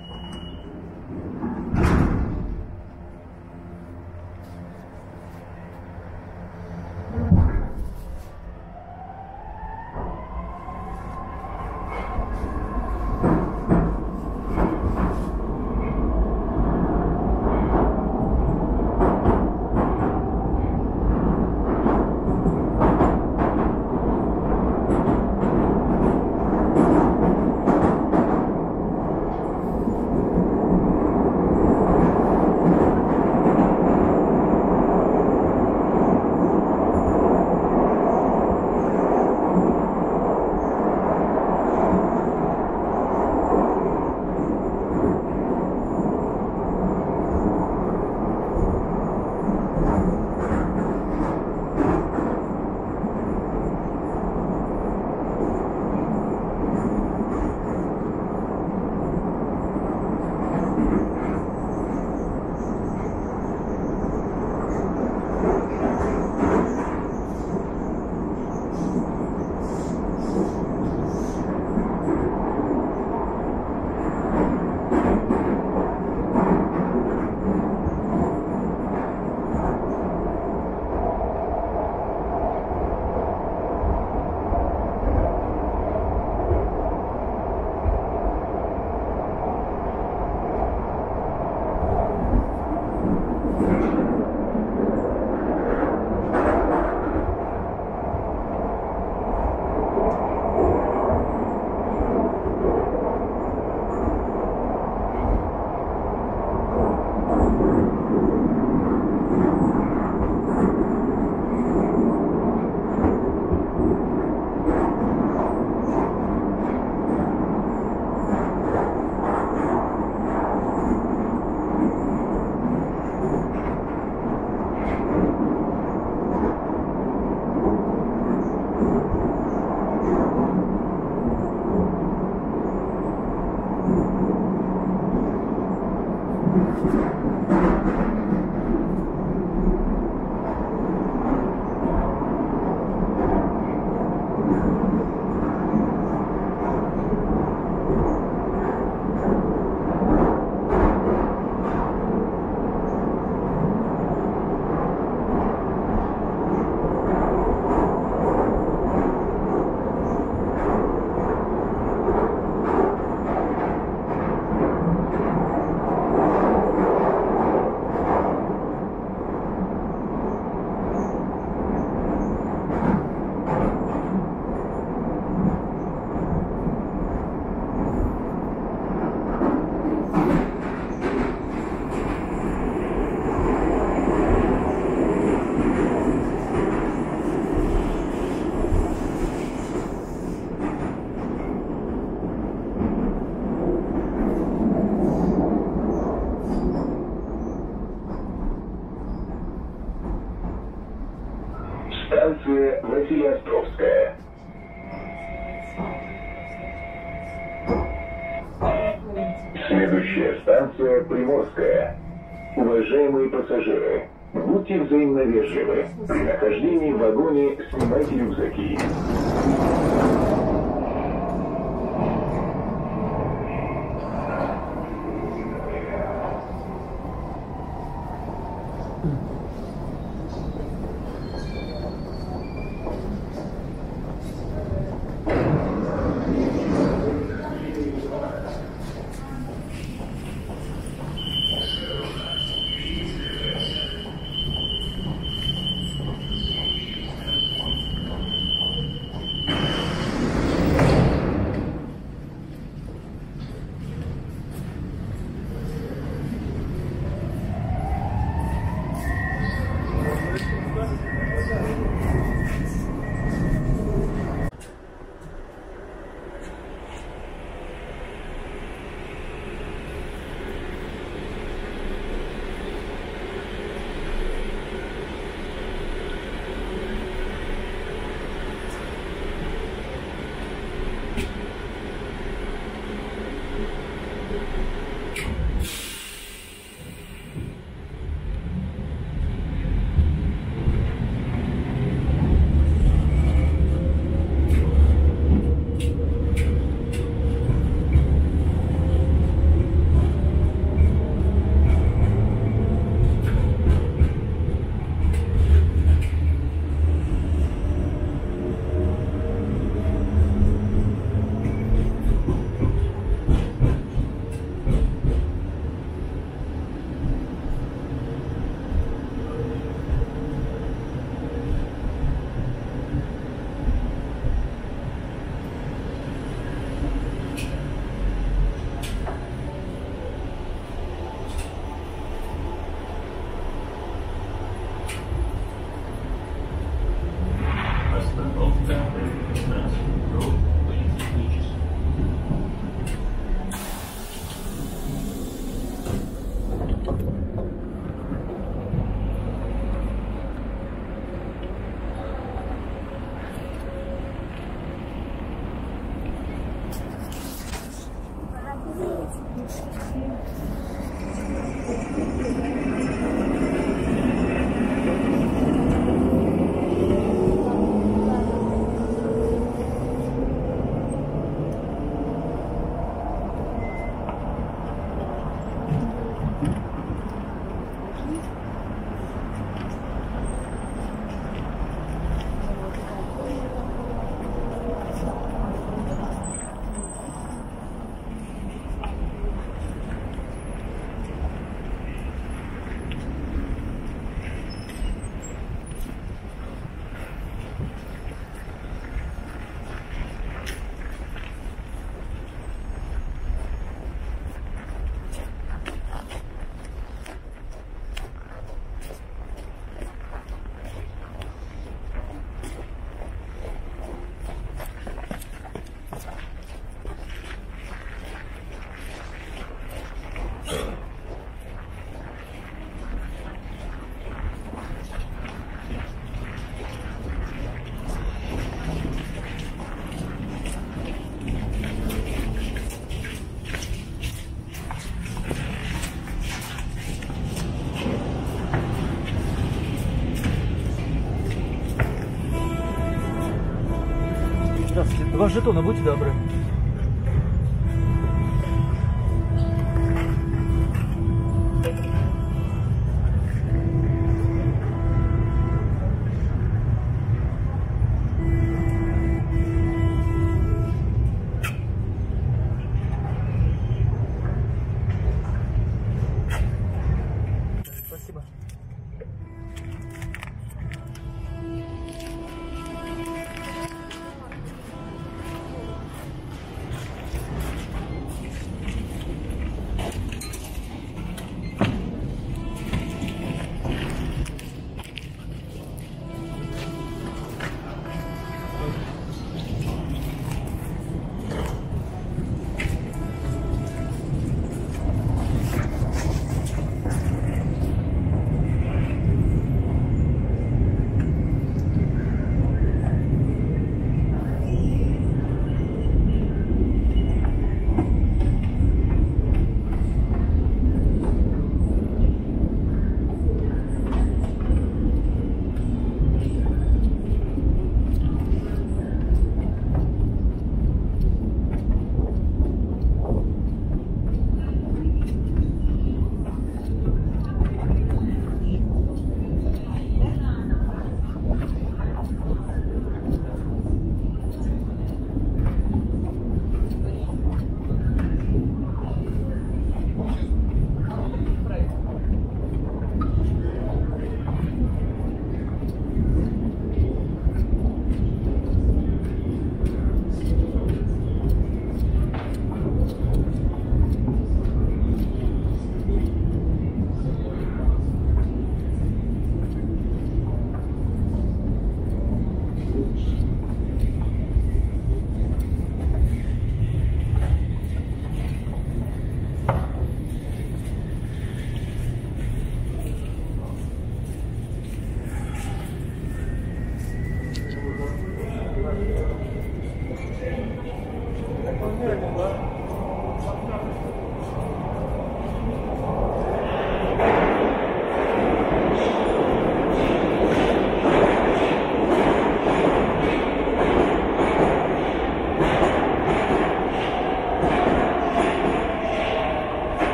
Два жетона, будьте добры.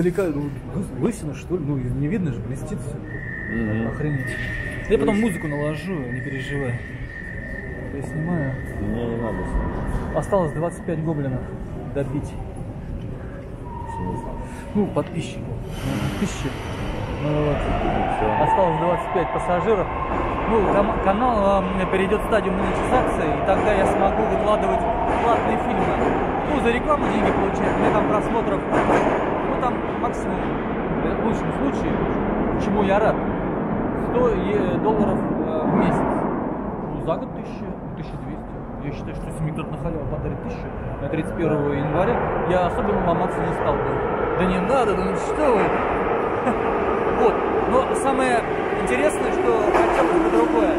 Издалека, ну, лыс- лысина, что ли? Ну, не видно же, блестит все. Охренеть. Я потом музыку наложу, не переживай. Я снимаю. Мне не надо снимать. Осталось 25 гоблинов добить. В смысле? Ну, подписчиков. Тысячи. Ну, вот. Осталось 25 пассажиров. Ну, канал э, перейдет в стадию монетизации, и тогда я смогу выкладывать платные фильмы. Ну, за рекламу деньги получать. У меня там просмотров, э, в лучшем случае, чему я рад, 100 е- долларов э, в месяц. Ну, за год 1000, 1200. Я считаю, что если мне кто-то на халяву подарит 1000 на 31 января, я особенно ломаться не стал бы. Да не надо, да ну что вы. *laughs* Вот. Но самое интересное, что хотелось бы другое.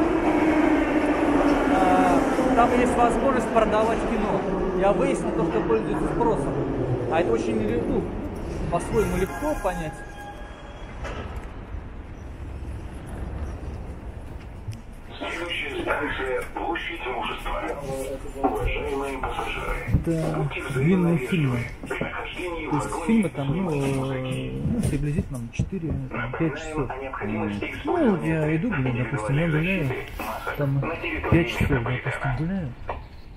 А, Там есть возможность продавать кино. Я выяснил то, что пользуется спросом. А это очень ле- ну, по-своему легко понять. Площадь мужества. Уважаемые пассажиры, Это длинные фильмы. То есть фильмы там, ну, ну приблизительно 4-5 часов. Ну, я иду, блин, допустим, я гуляю, там на 5 территории часов, допустим, гуляю.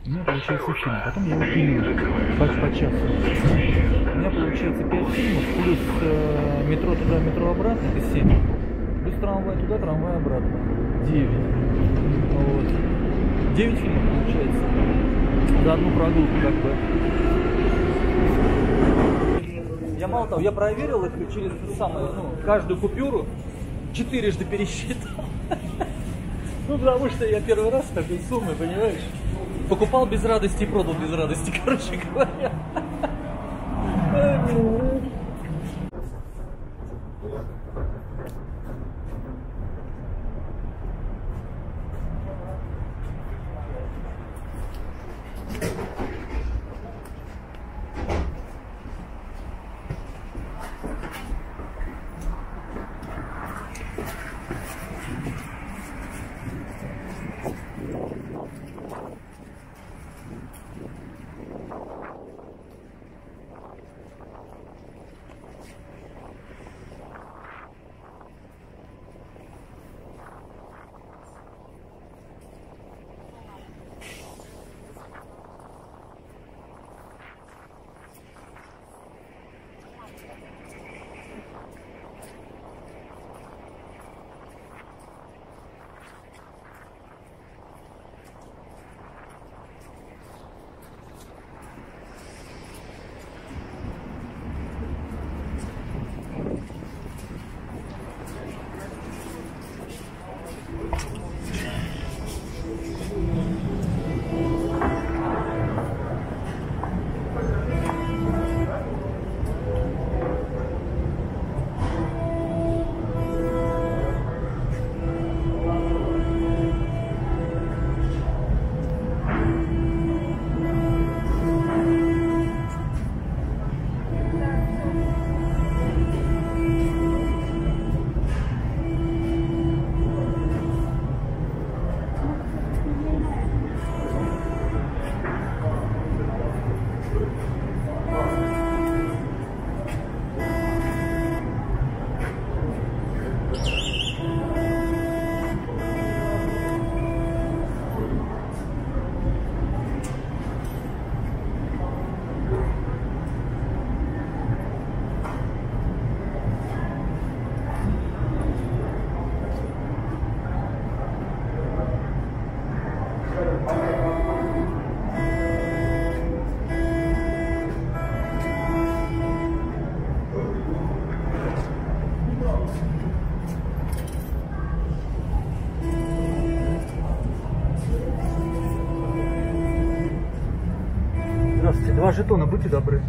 У меня получается фильм, потом я его фильмую по, по часу. У меня получается 5 фильмов, плюс э, метро туда, метро обратно, это 7. Плюс трамвай туда, трамвай обратно. 9. Вот. 9 фильмов получается. За одну прогулку как бы. Я мало того, я проверил их через самое, ну, каждую купюру четырежды пересчитал. *laughs* Ну, потому что я первый раз такой суммы, понимаешь? Покупал без радости и продал без радости, *laughs* короче говоря. Жетона, будьте добры.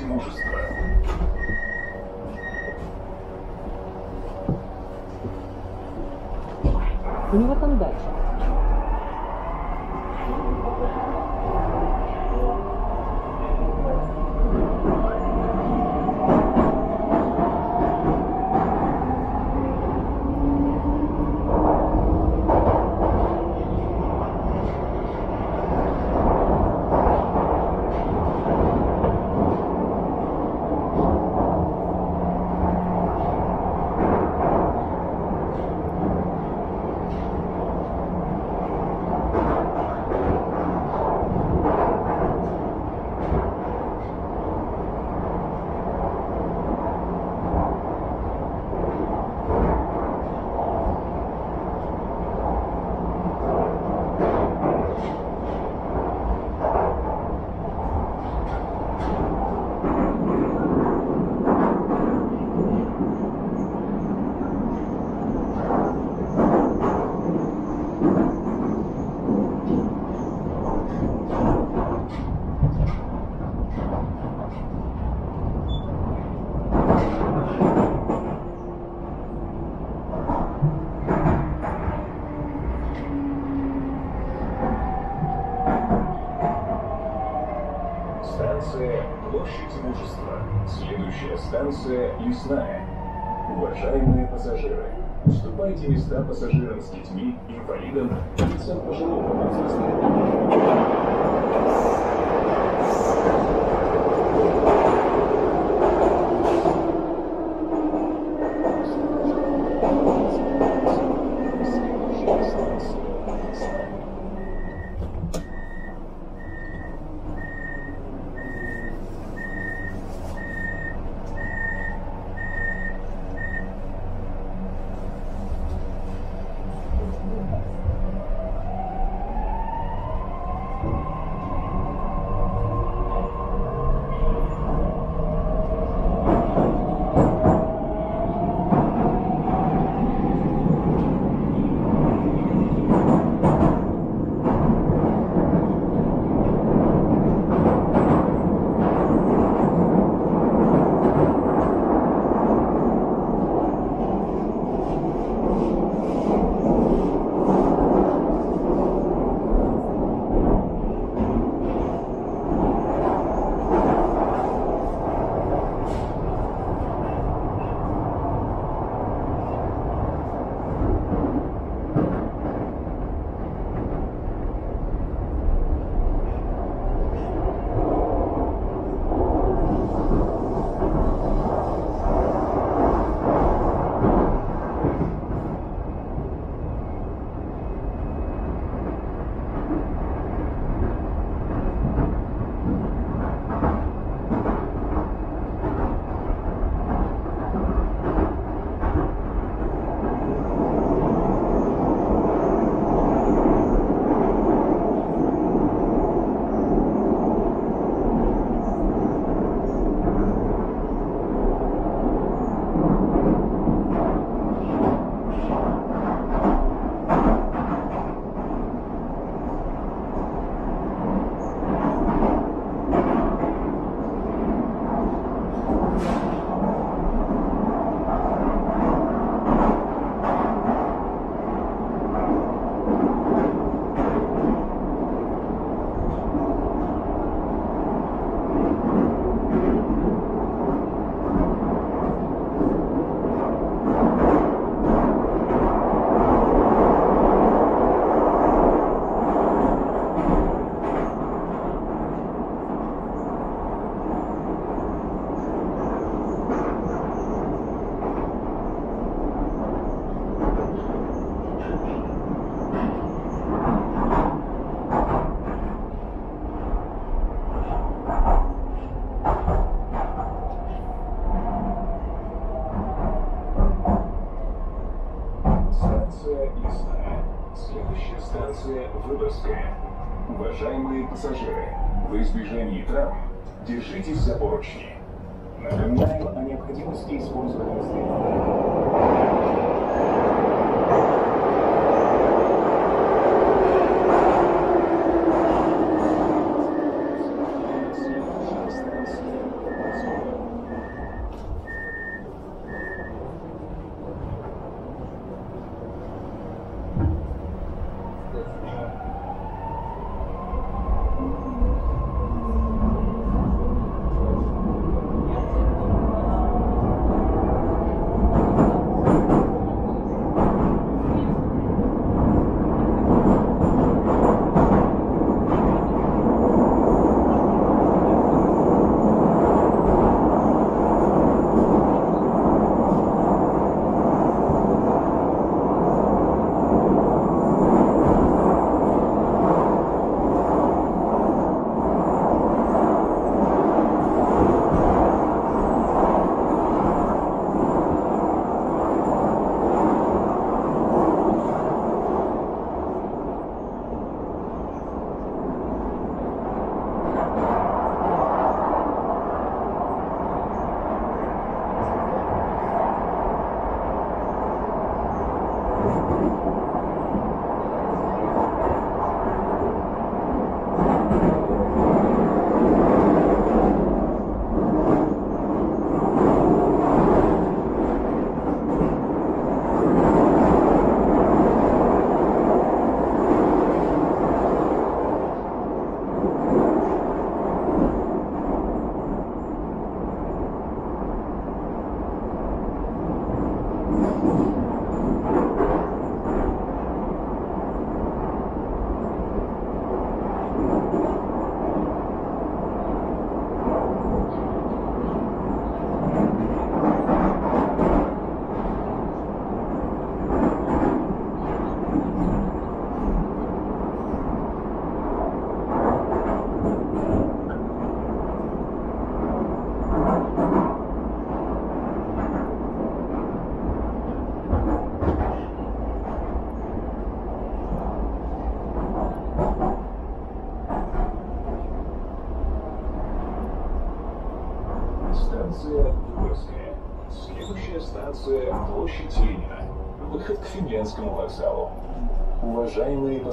Площадь Мужества. У него там дача. Осторожно, Станция Лесная. Уважаемые пассажиры, уступайте места пассажирам с детьми, инвалидам,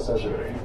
Уважаемые пассажиры,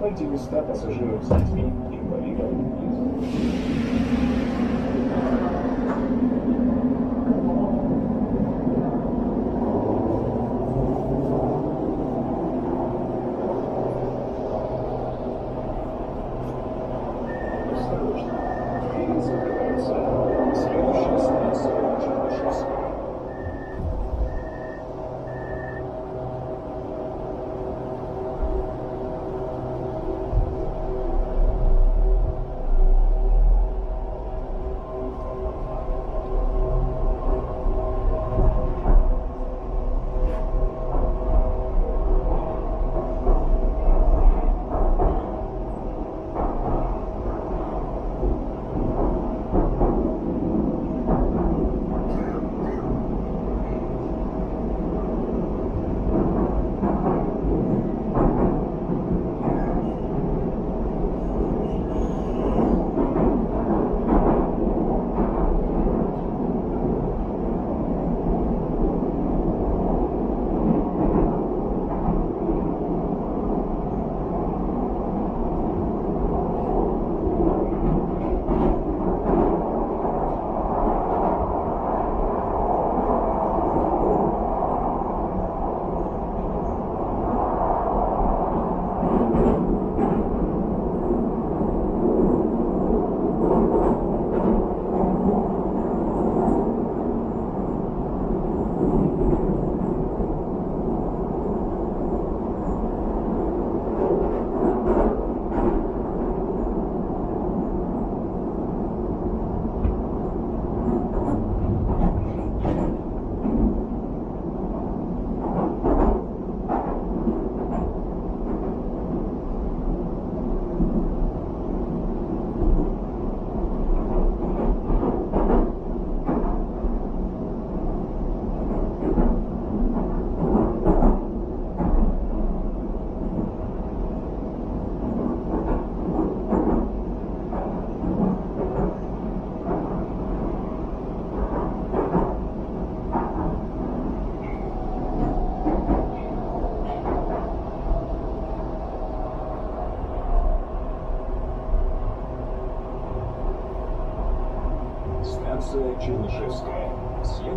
уступайте места пассажирам с детьми,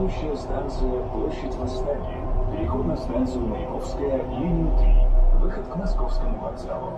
Следующая станция Площадь Восстания. Переход на станцию Маяковская, линия 3. Выход к Московскому вокзалу.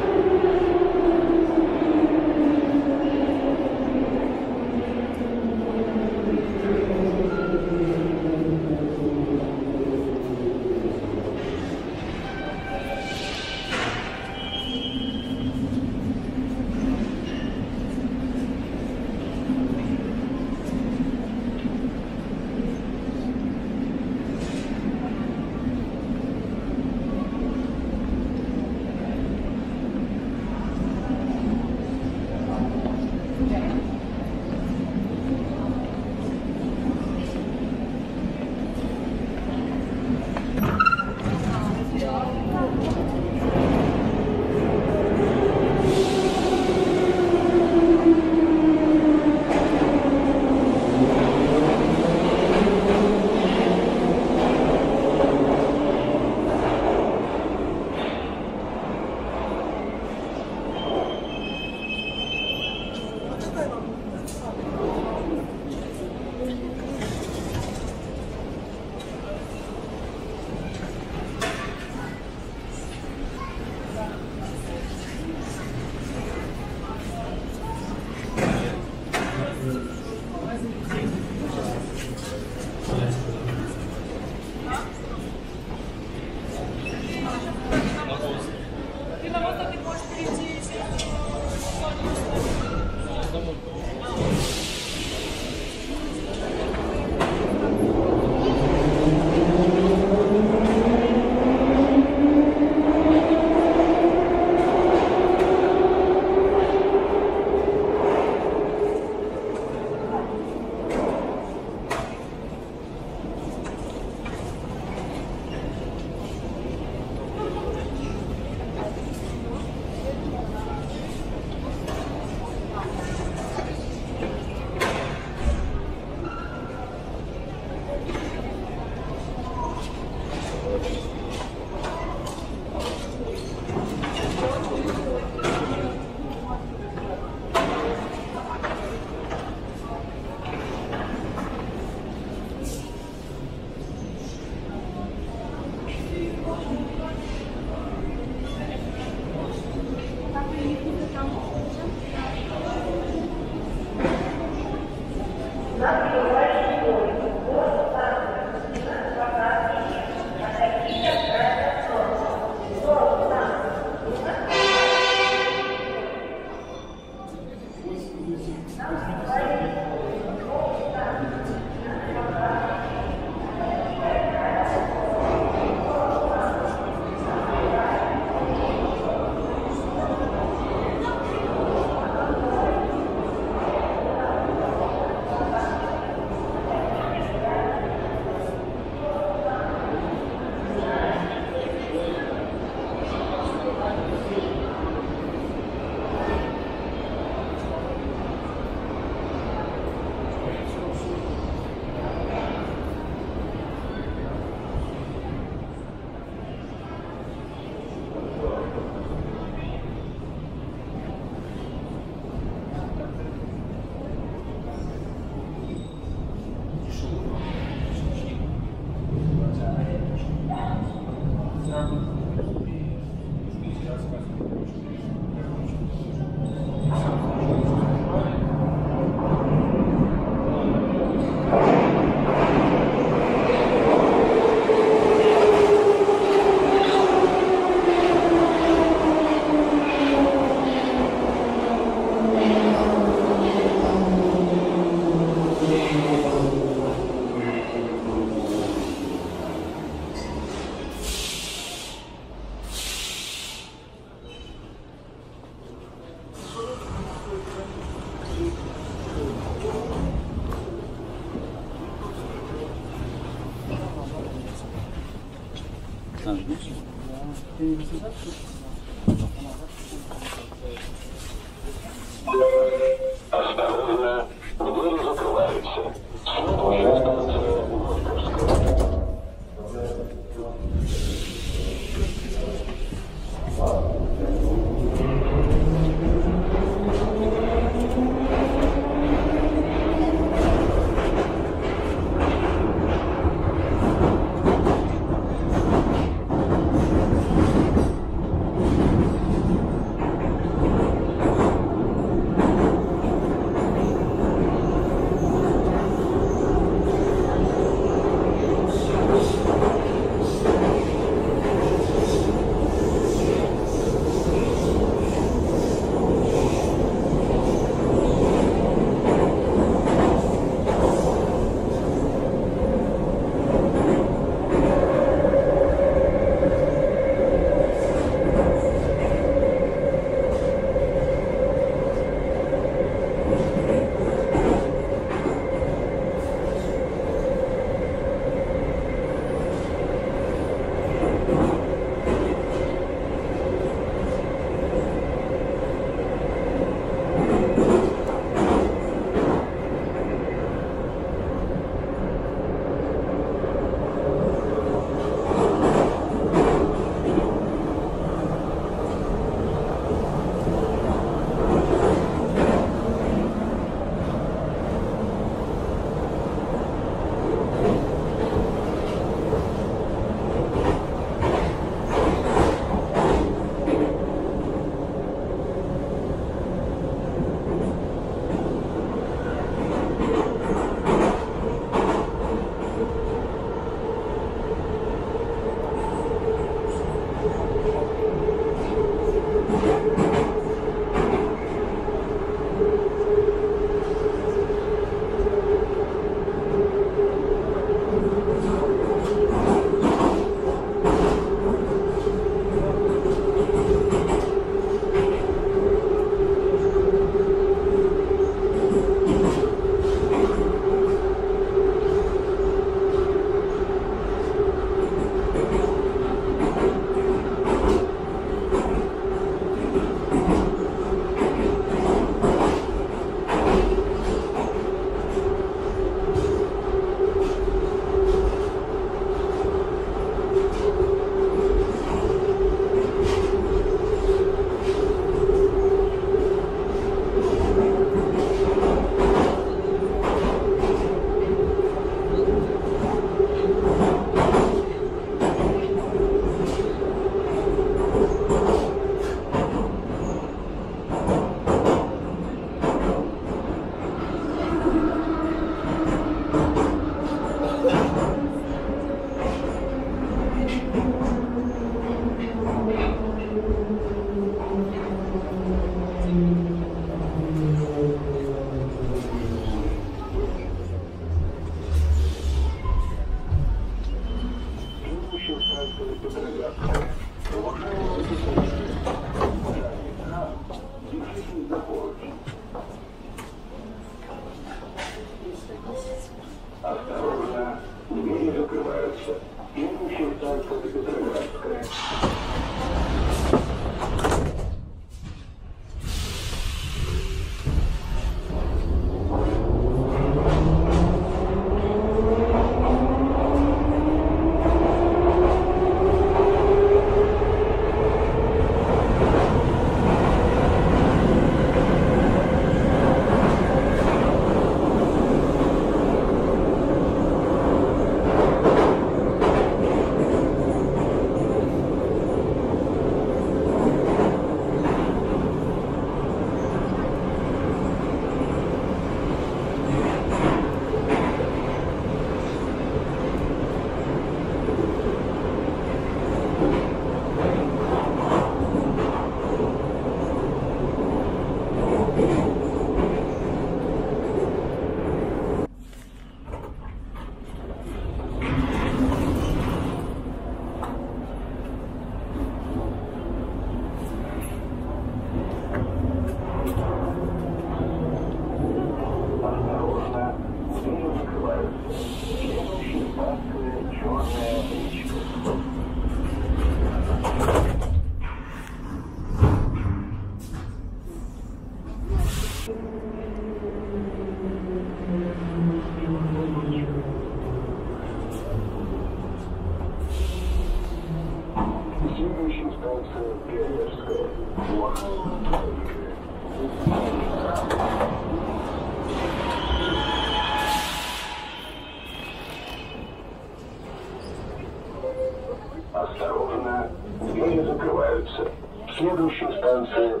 Следующая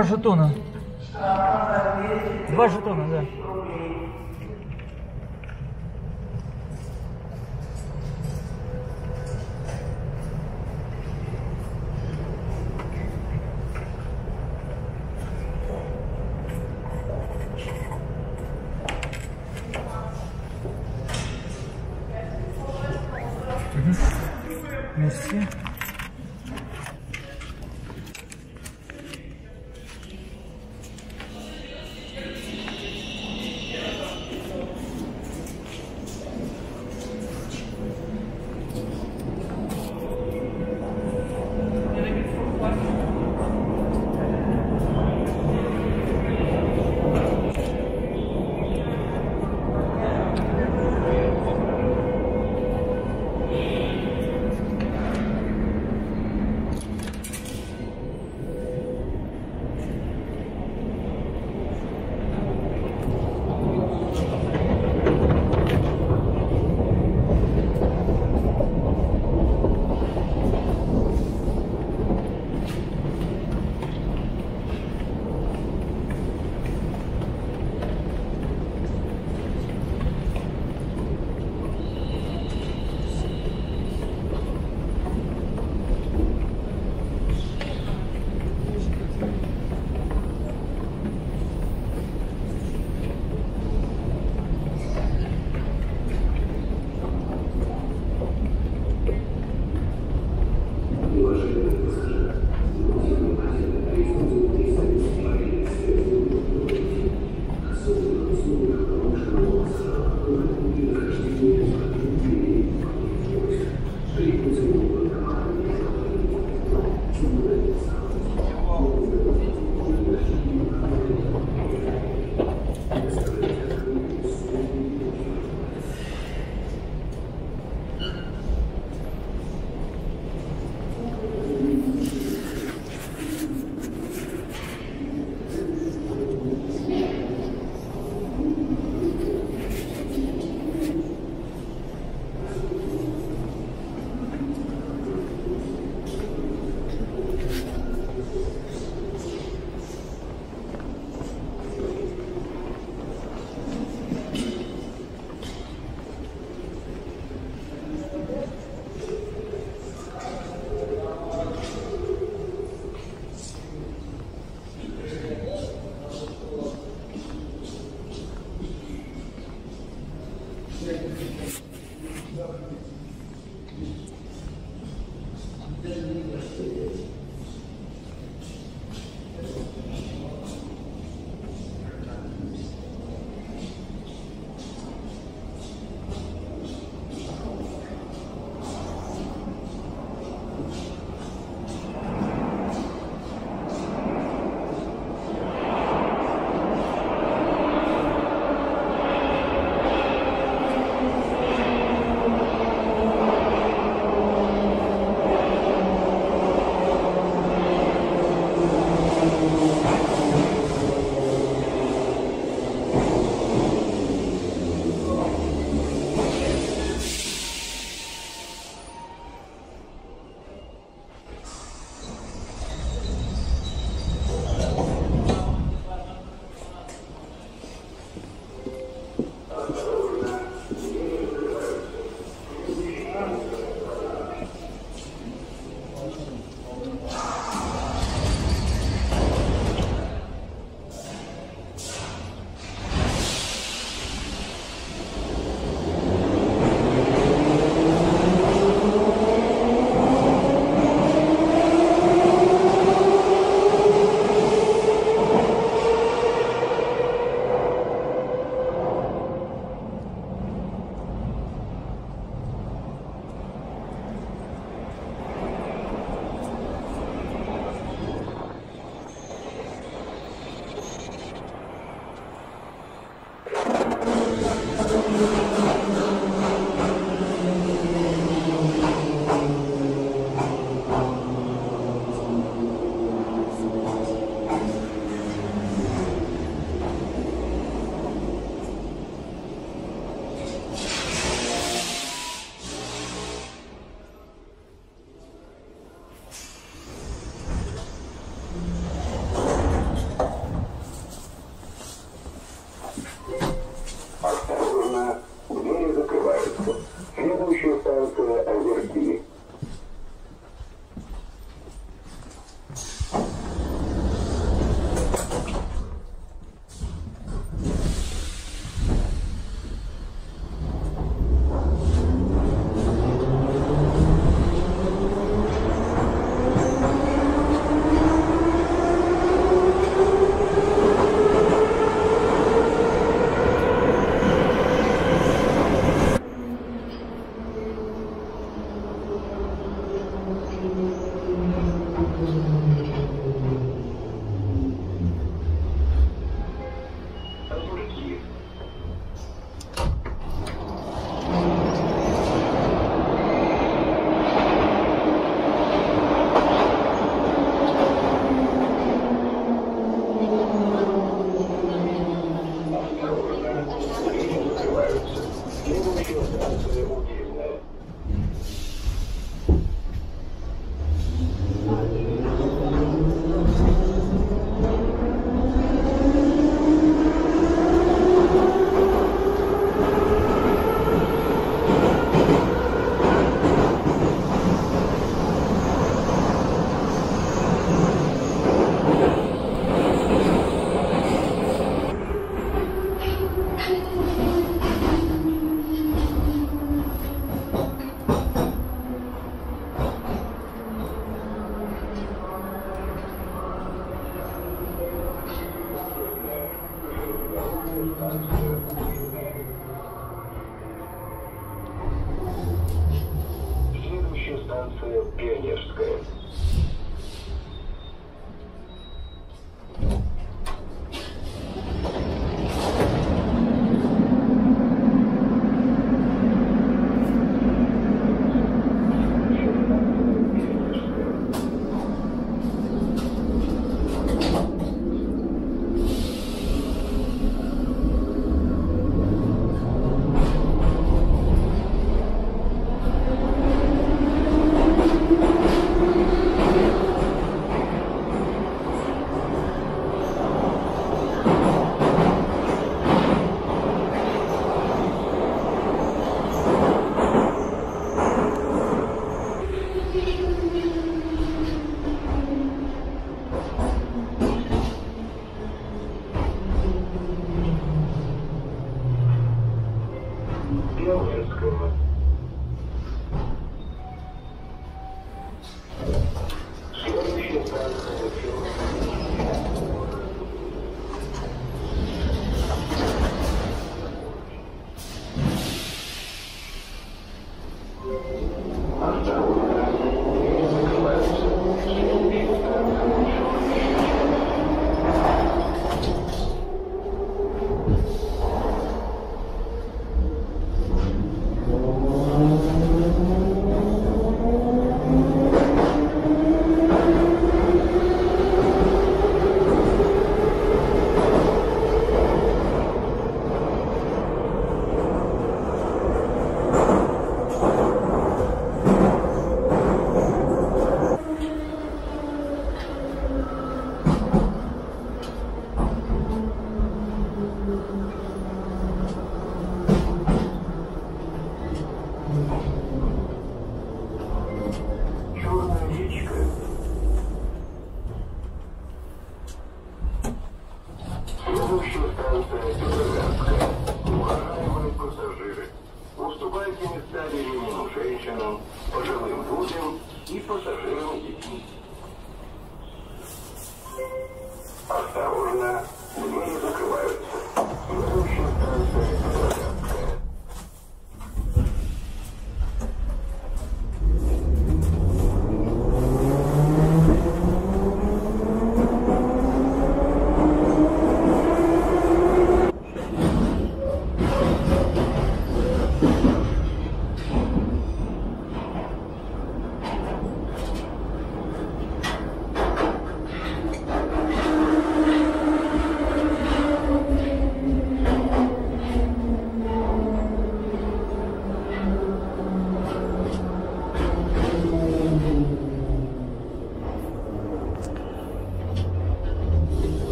два жетона.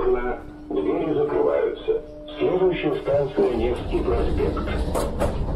Осторожно, двери закрываются. Следующая станция Невский проспект.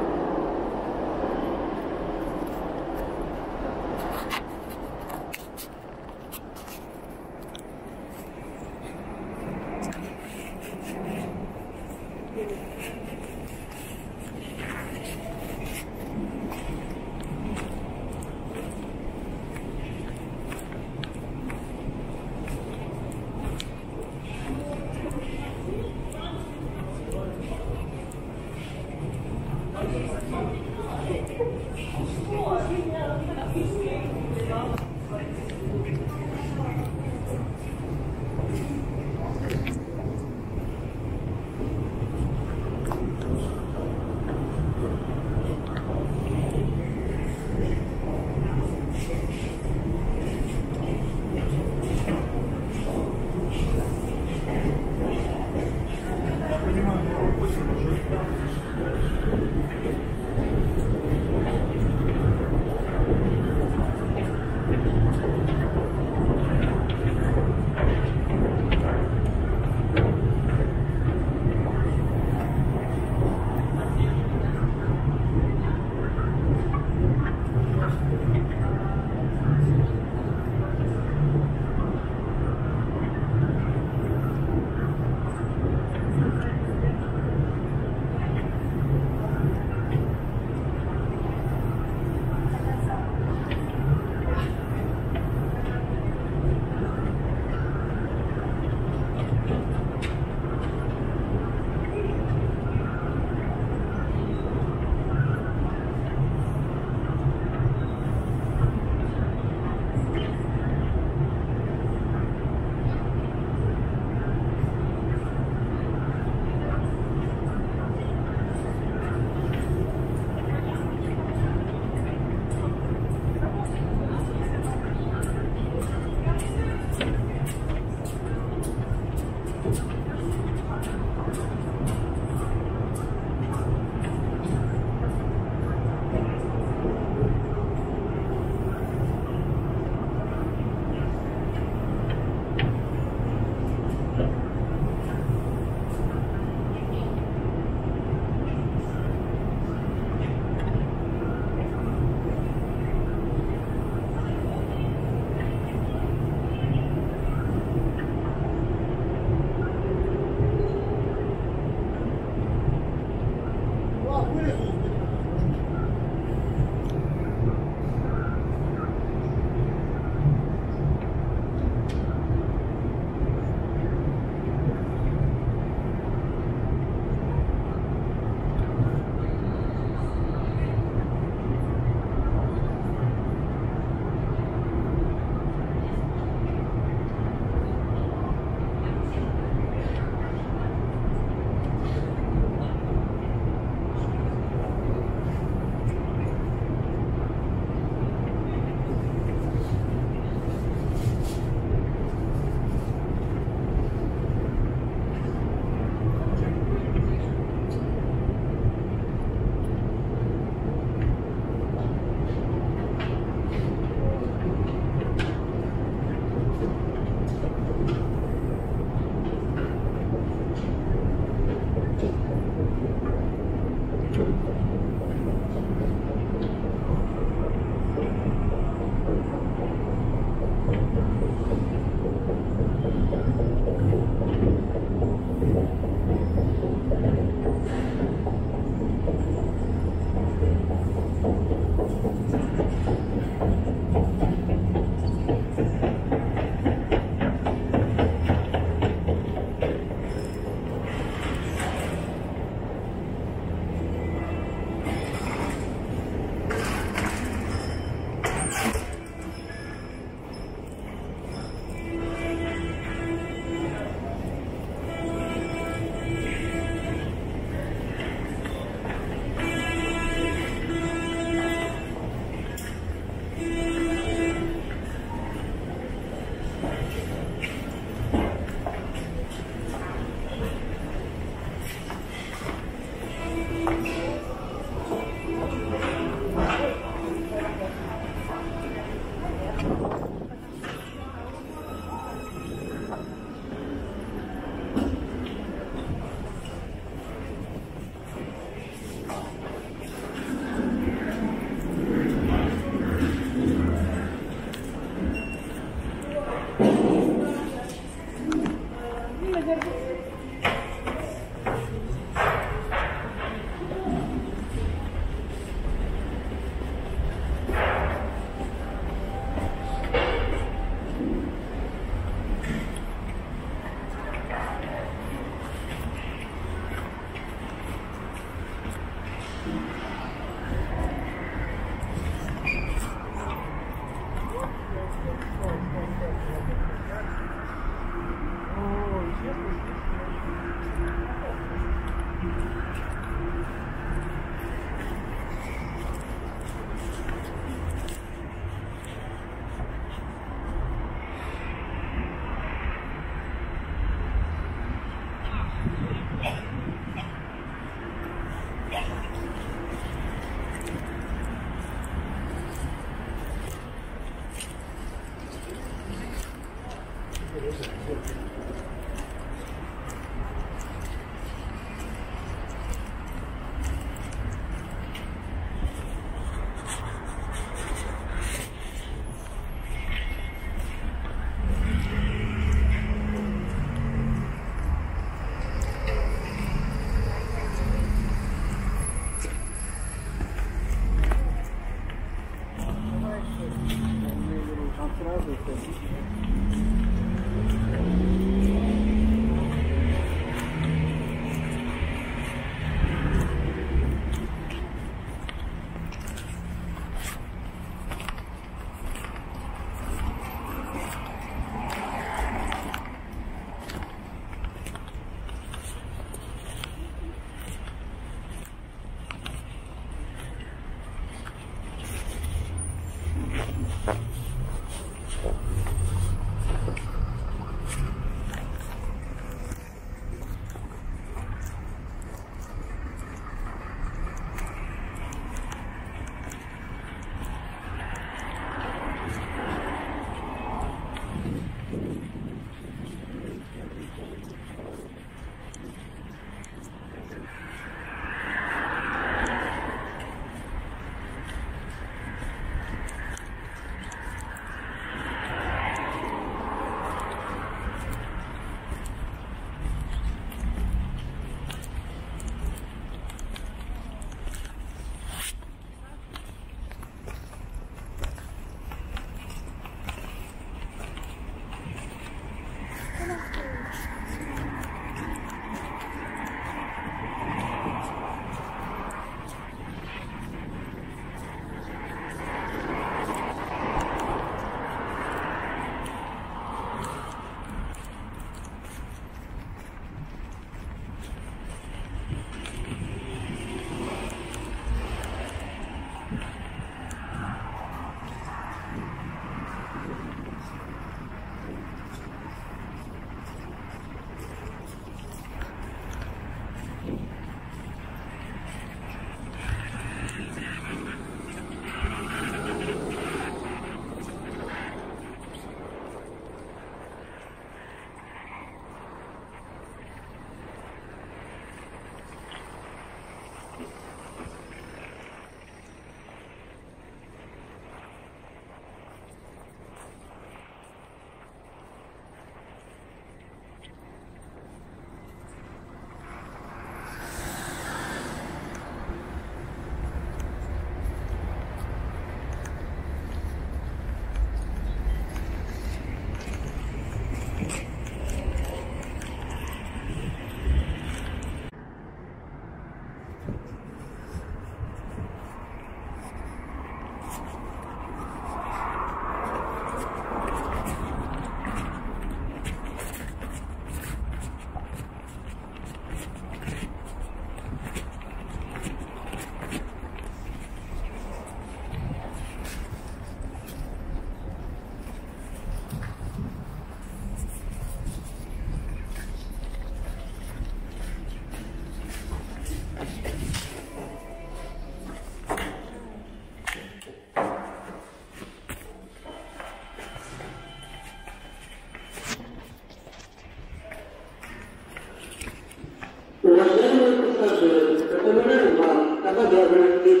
the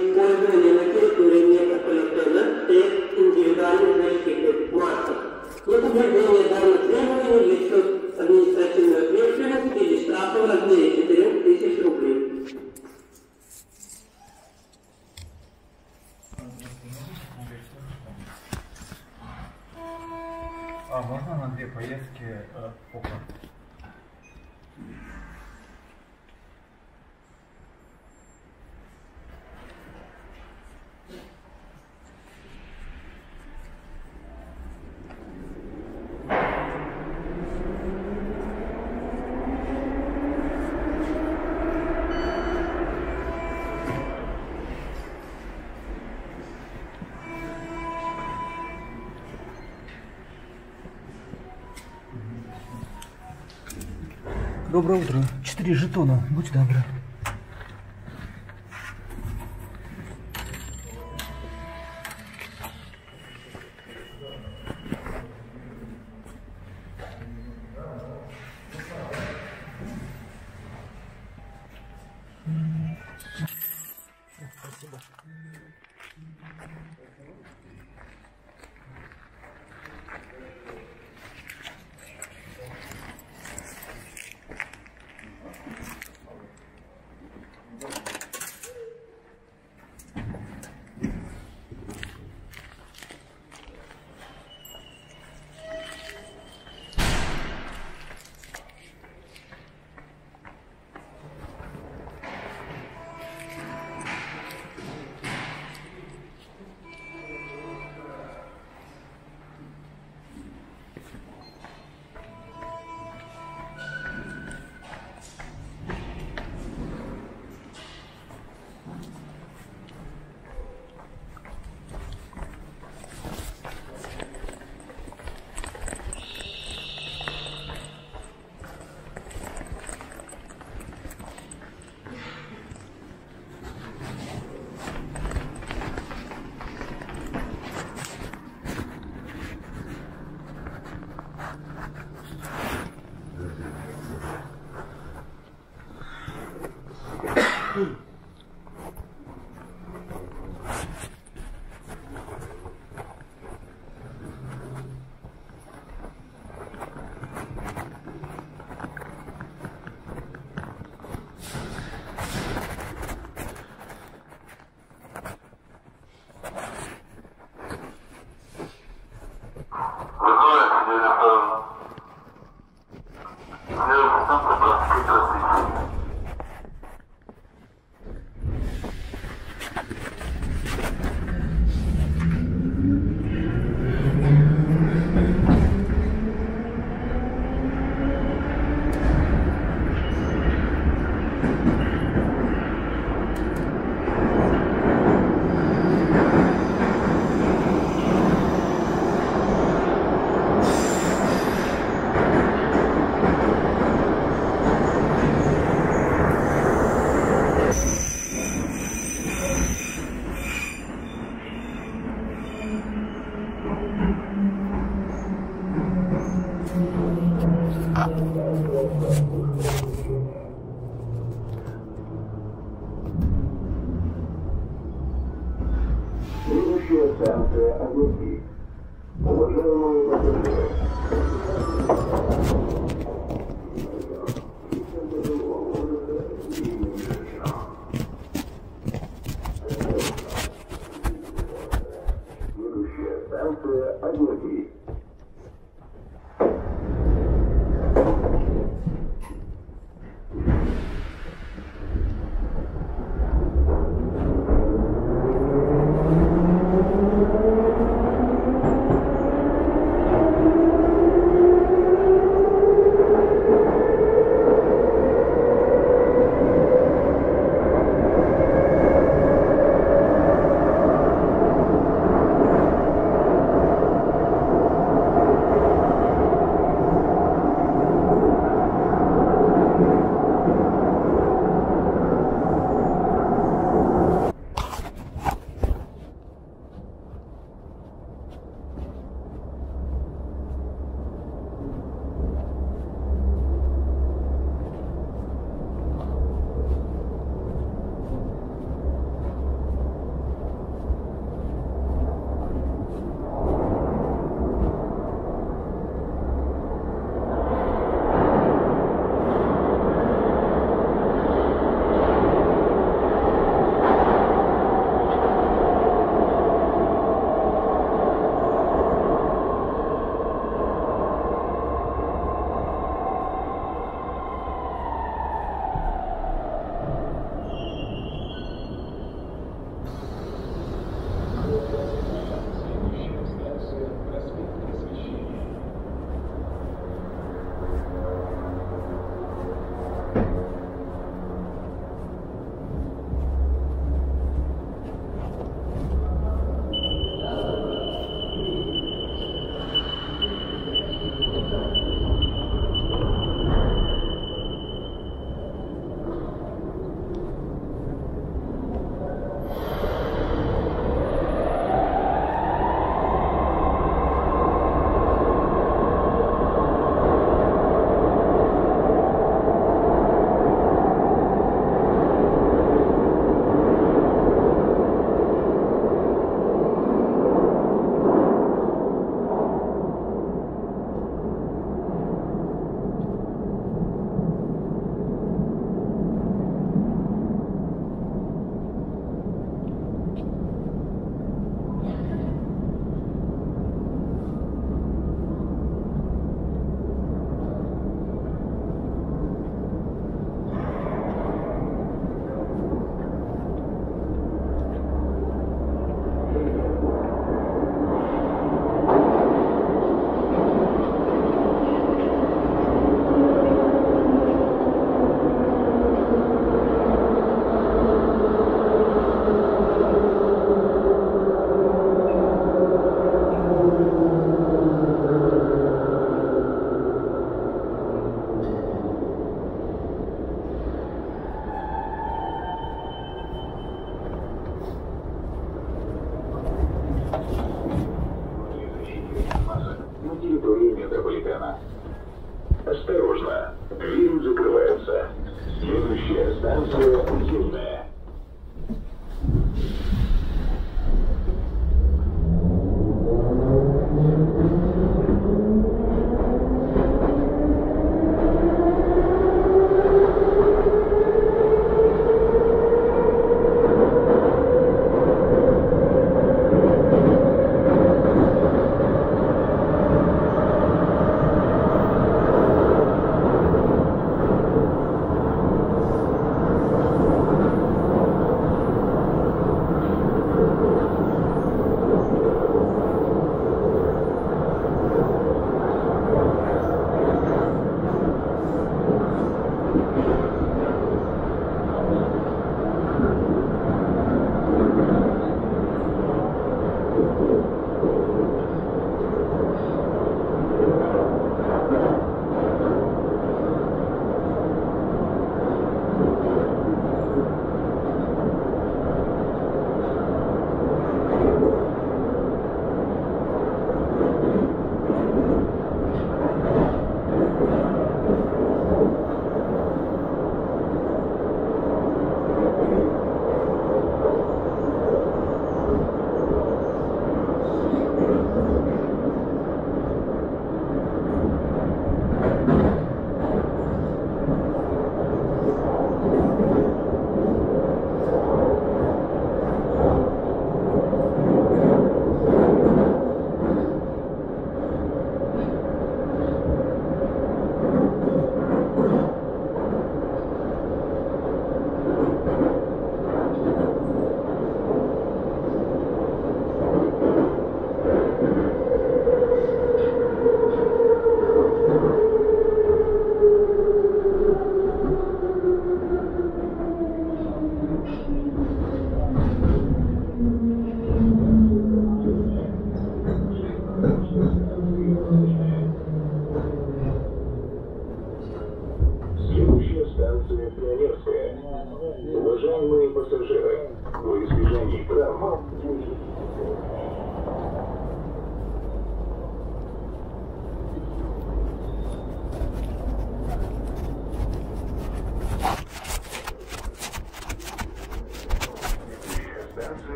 Доброе утро. Четыре жетона. Будь добры.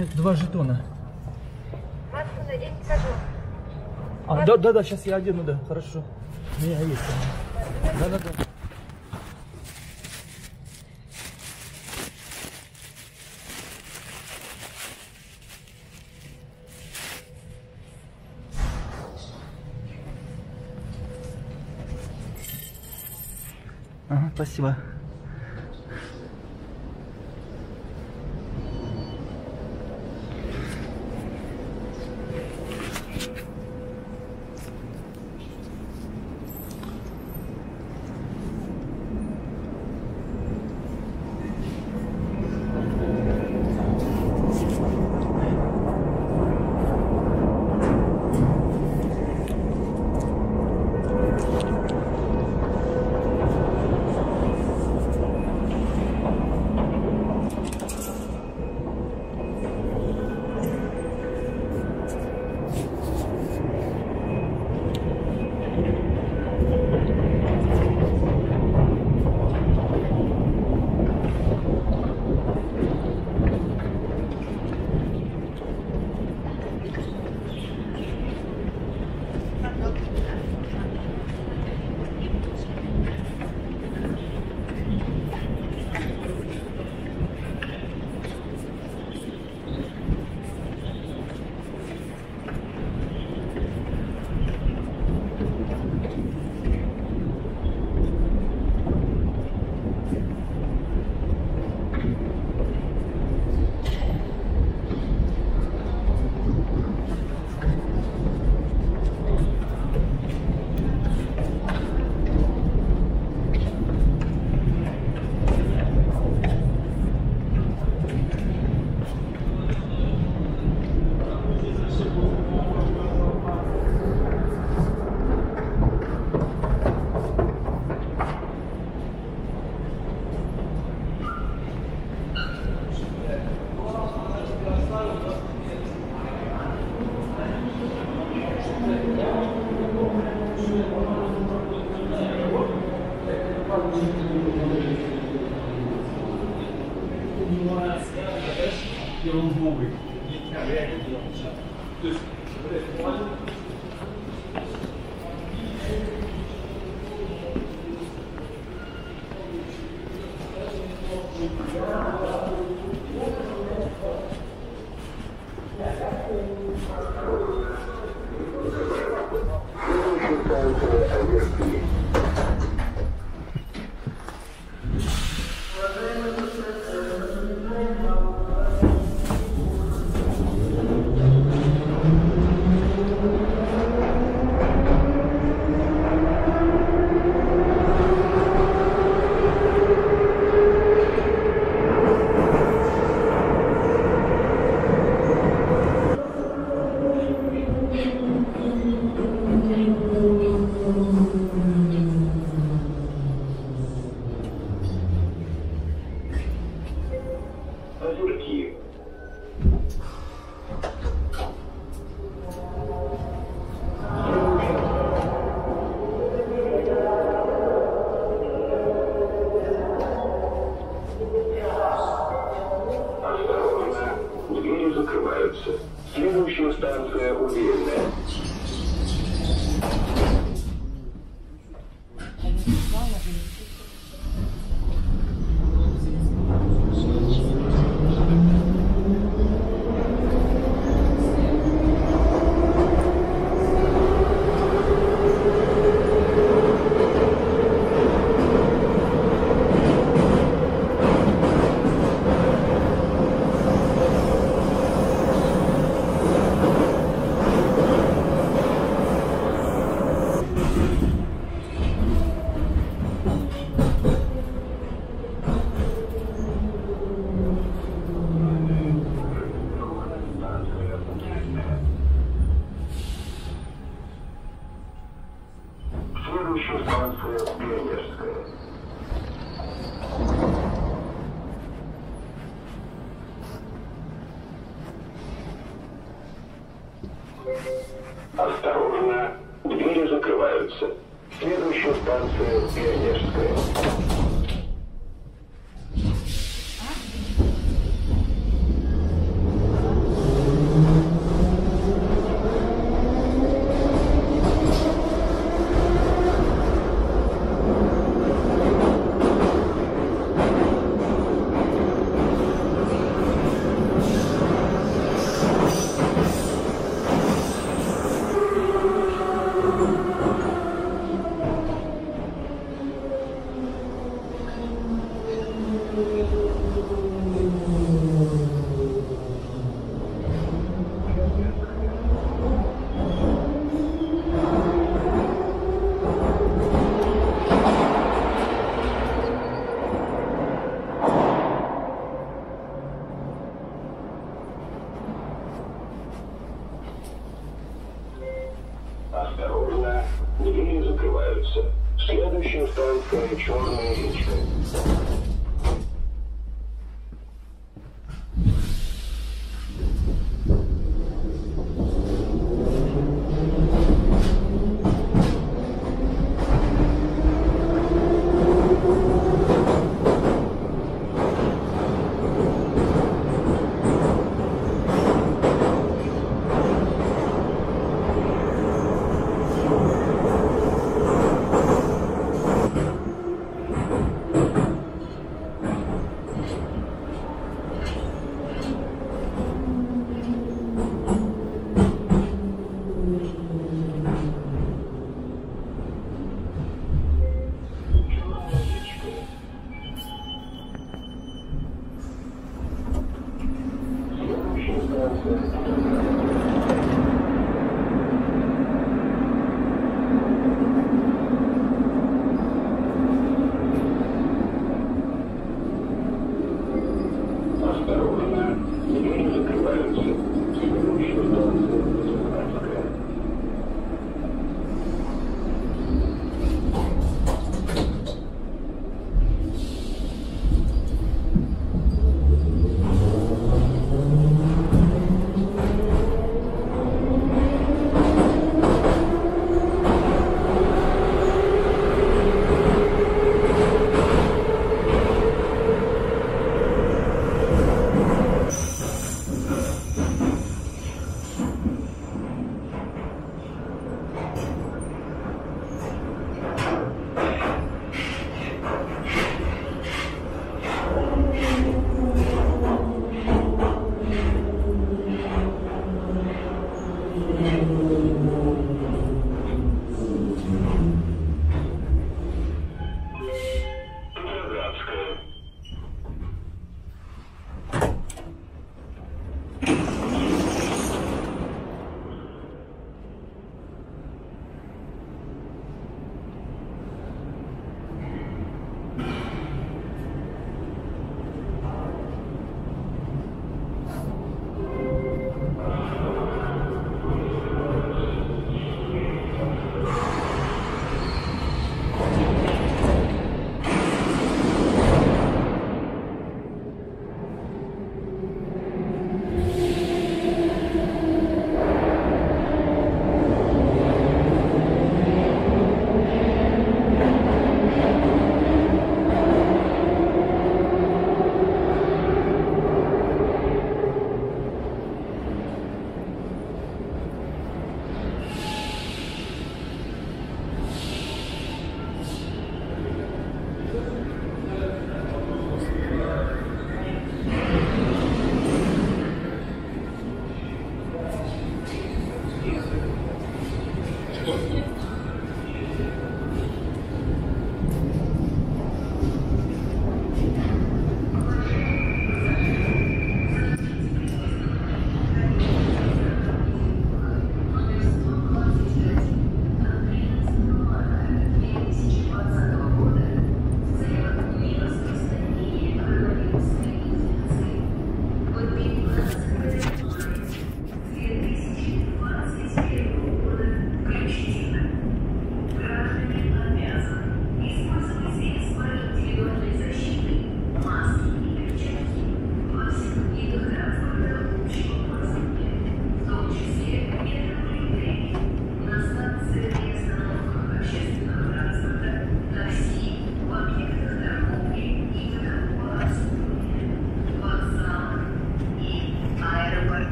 Нет, два жетона. Маску надеть не скажу. А, да, да, да, сейчас я одену, да, хорошо. У меня есть. Да, да, да. Ага, спасибо.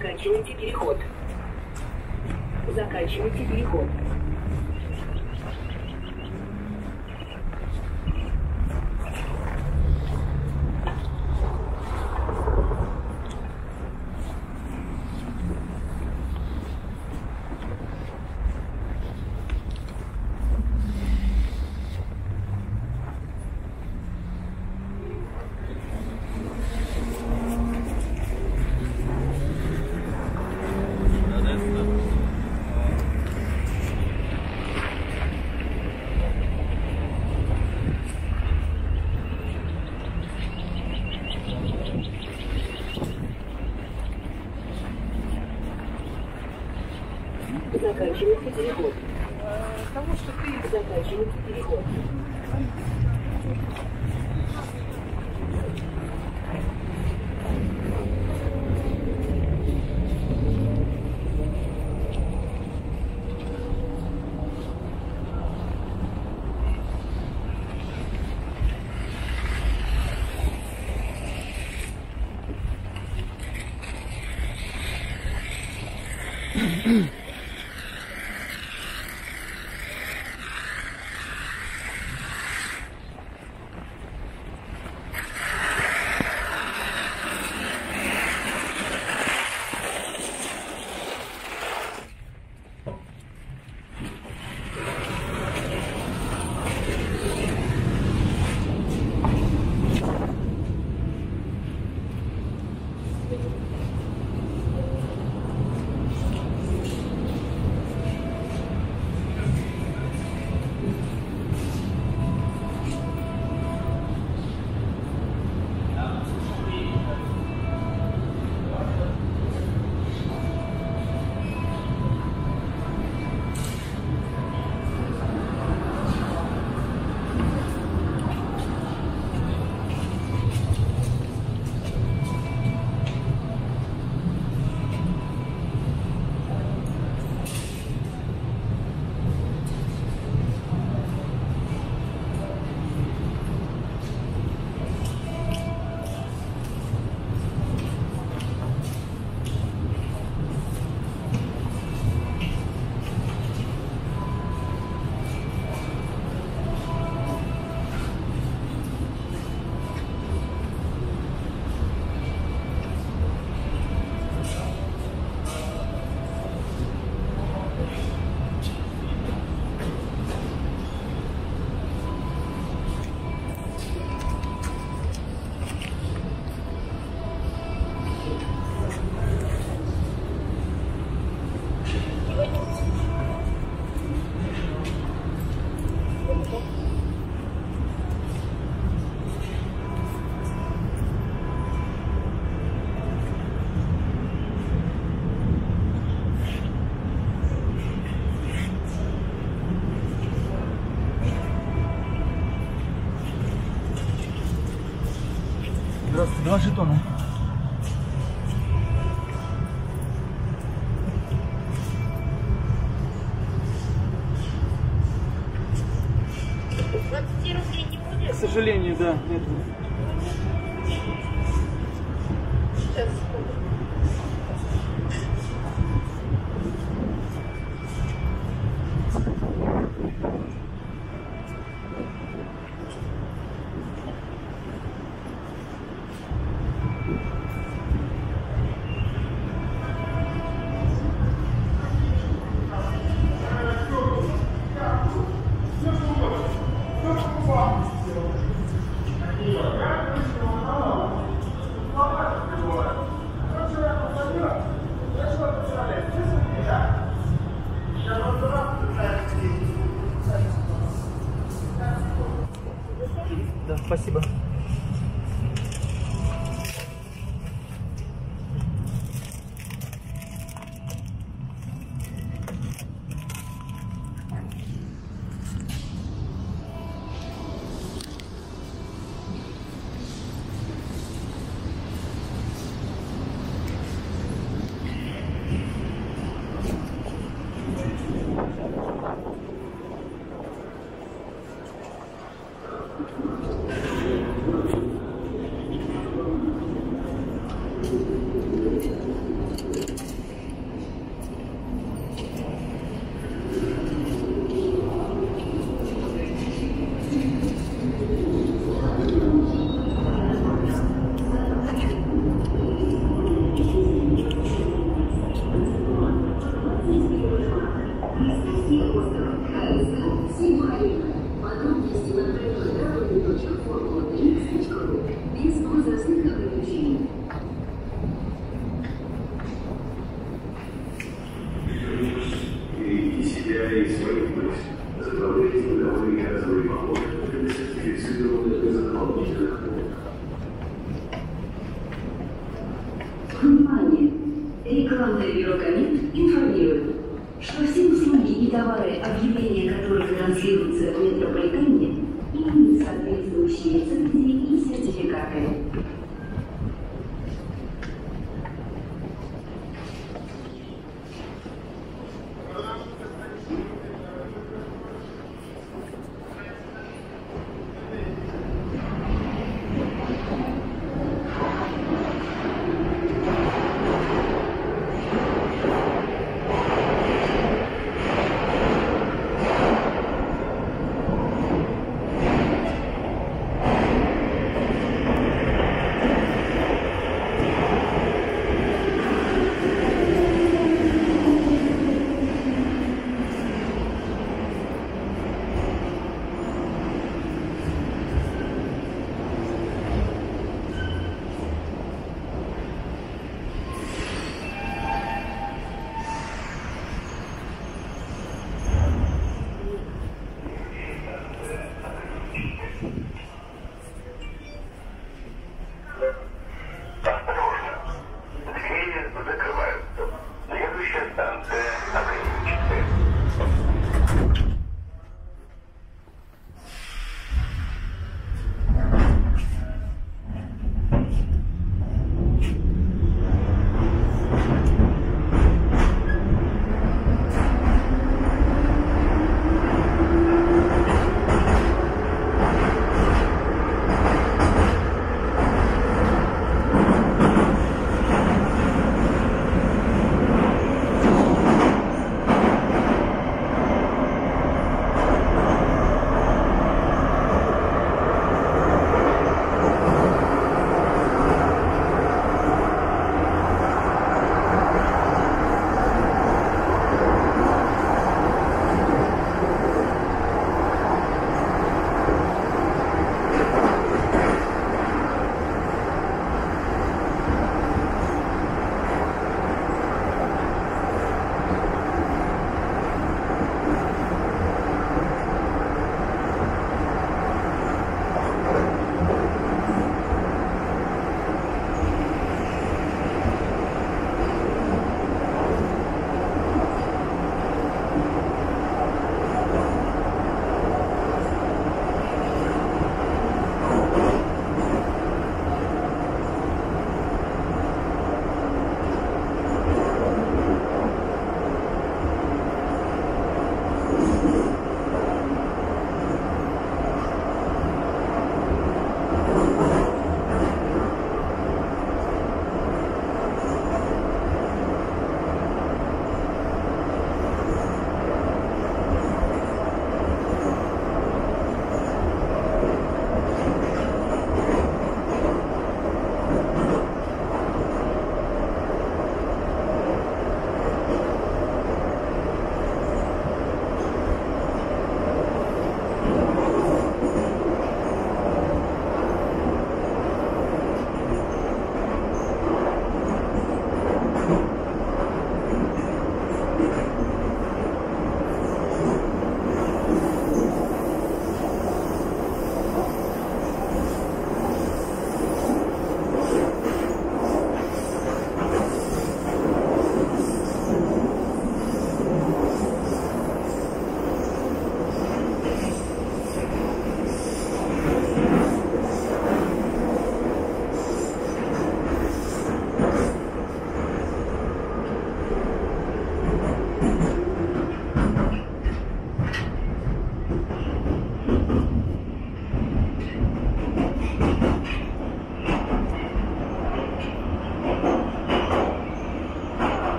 Заканчивайте переход. Заканчивайте переход.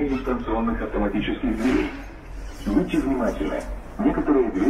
Работы по замене станционных автоматических дверей. Будьте внимательны. Некоторые двери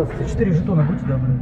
Здравствуйте, четыре жетона, будьте добры.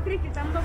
África, estamos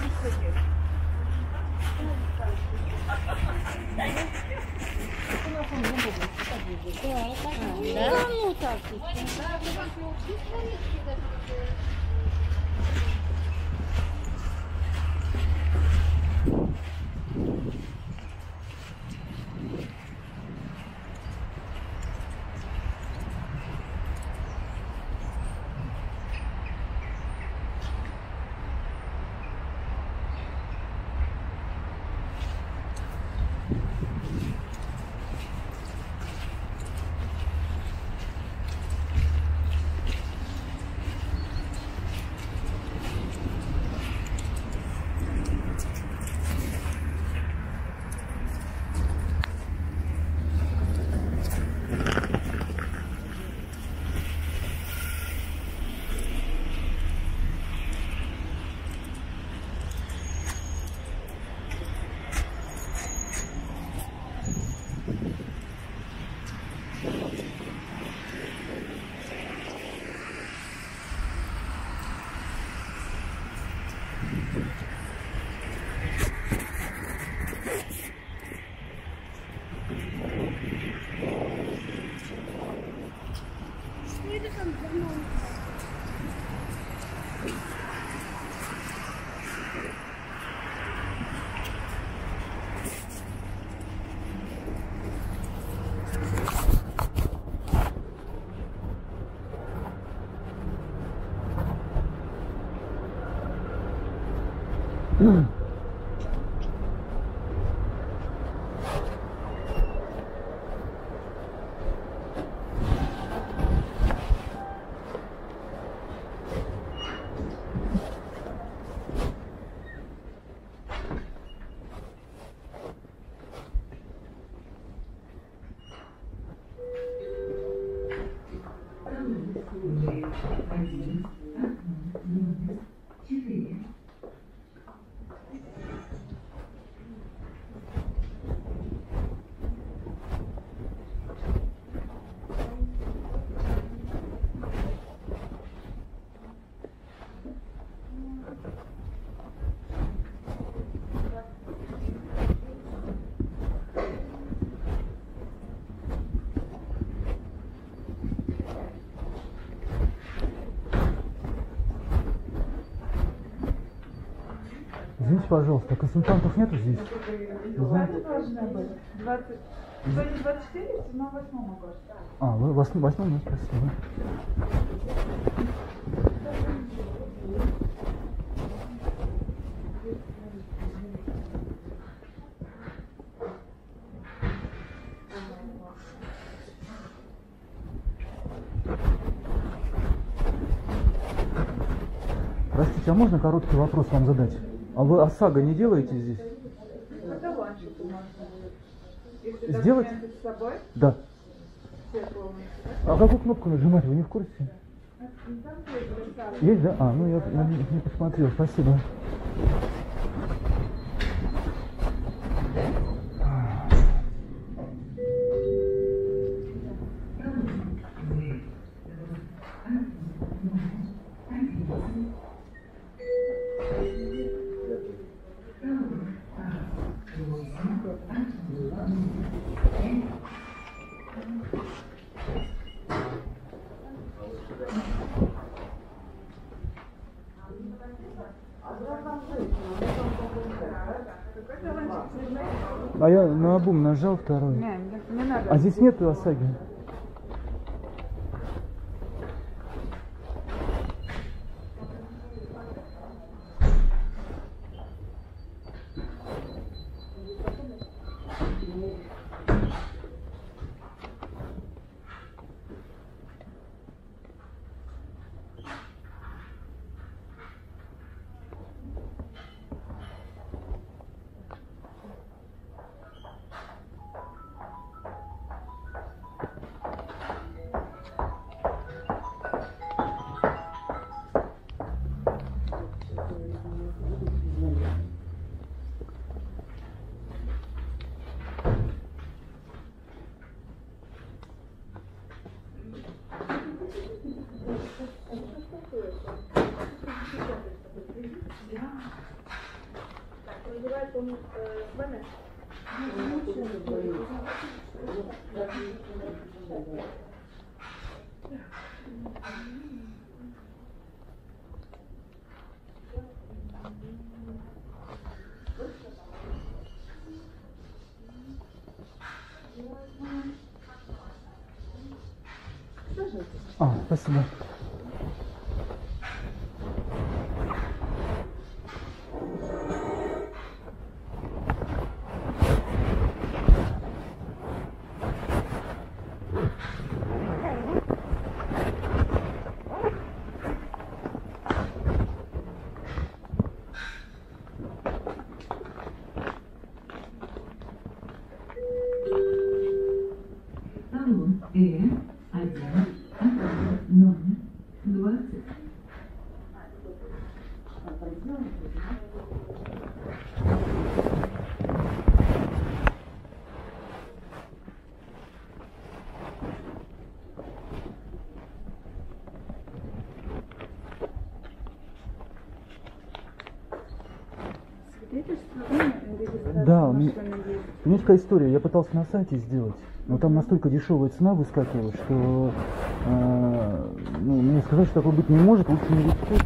Извините, пожалуйста, консультантов нету здесь? Вы знаете? должны быть. 20... Сегодня 24, на 8 окошке. А, вы в восьмом, восьмом, ну, спасибо. Простите, а можно короткий вопрос вам задать? А вы ОСАГО не делаете здесь? Сделать? Да. А какую кнопку нажимать, вы не в курсе? Есть, да? А, ну я, не посмотрел, спасибо. А обум нажал второй. Не, не надо. А здесь нету ОСАГИ? А, спасибо. Салон Э, один, номер двадцать. Свидетельство о регистрации Да, у меня, машины такая история, я пытался на сайте сделать, но там настолько дешевая цена выскакивала, что э, ну, мне сказали, что такое быть не может, лучше не рискуй,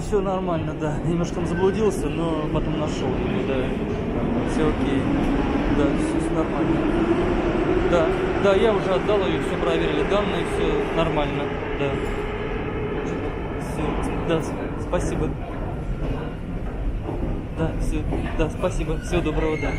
все нормально, да. Немножко заблудился, но потом нашел. Да, все окей. Да, все, нормально. Да, да, я уже отдал ее, все проверили данные, все нормально, да. Все, да, спасибо. Да, все, да, спасибо. Всего доброго, да.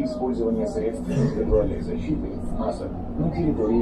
Использования средств индивидуальной защиты масок на территории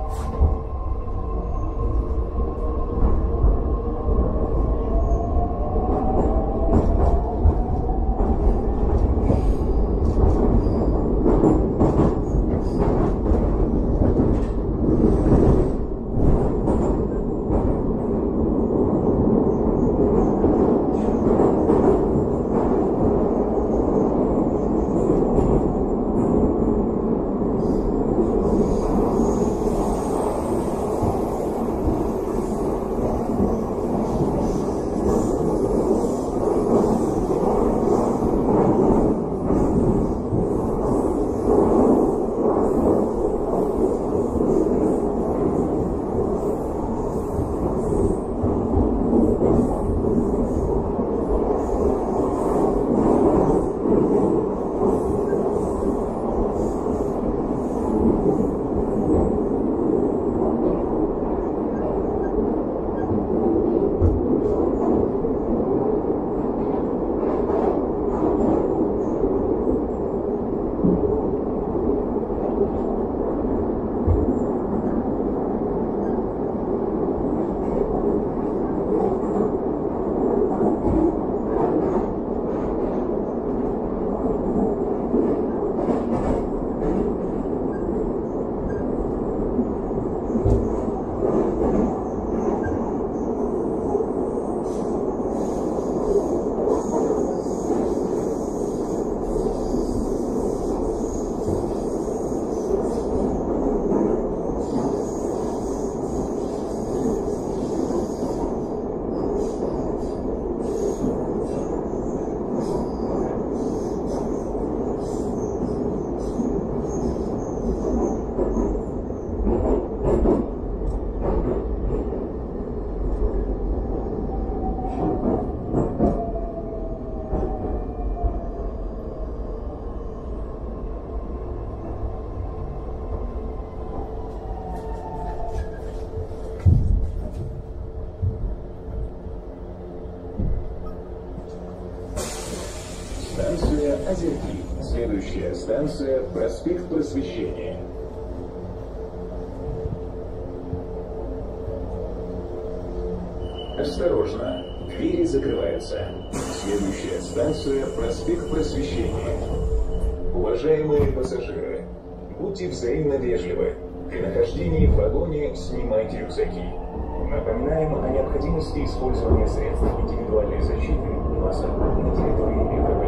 станция – проспект Просвещения. Осторожно, двери закрываются. Следующая станция – проспект Просвещения. Уважаемые пассажиры, будьте взаимно вежливы. При нахождении в вагоне снимайте рюкзаки. Напоминаем о необходимости использования средств индивидуальной защиты масок на территории метрополитена.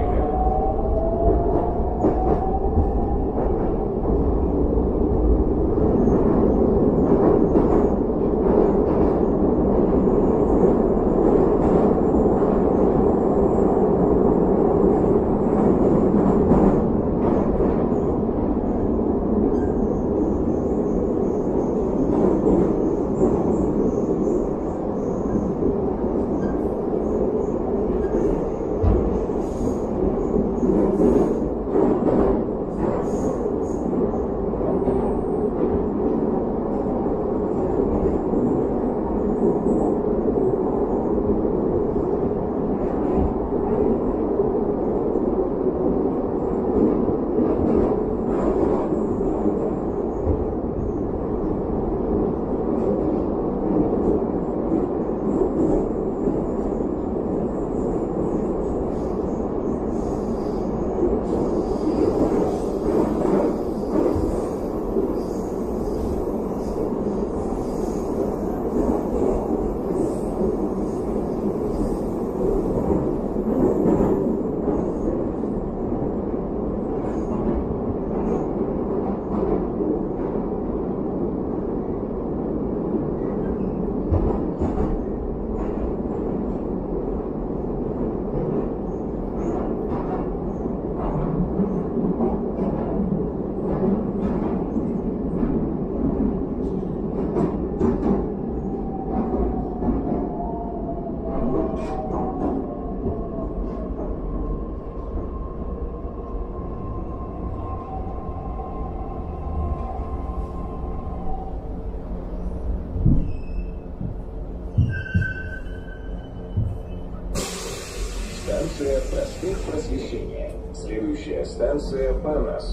Следующая станция Парнас.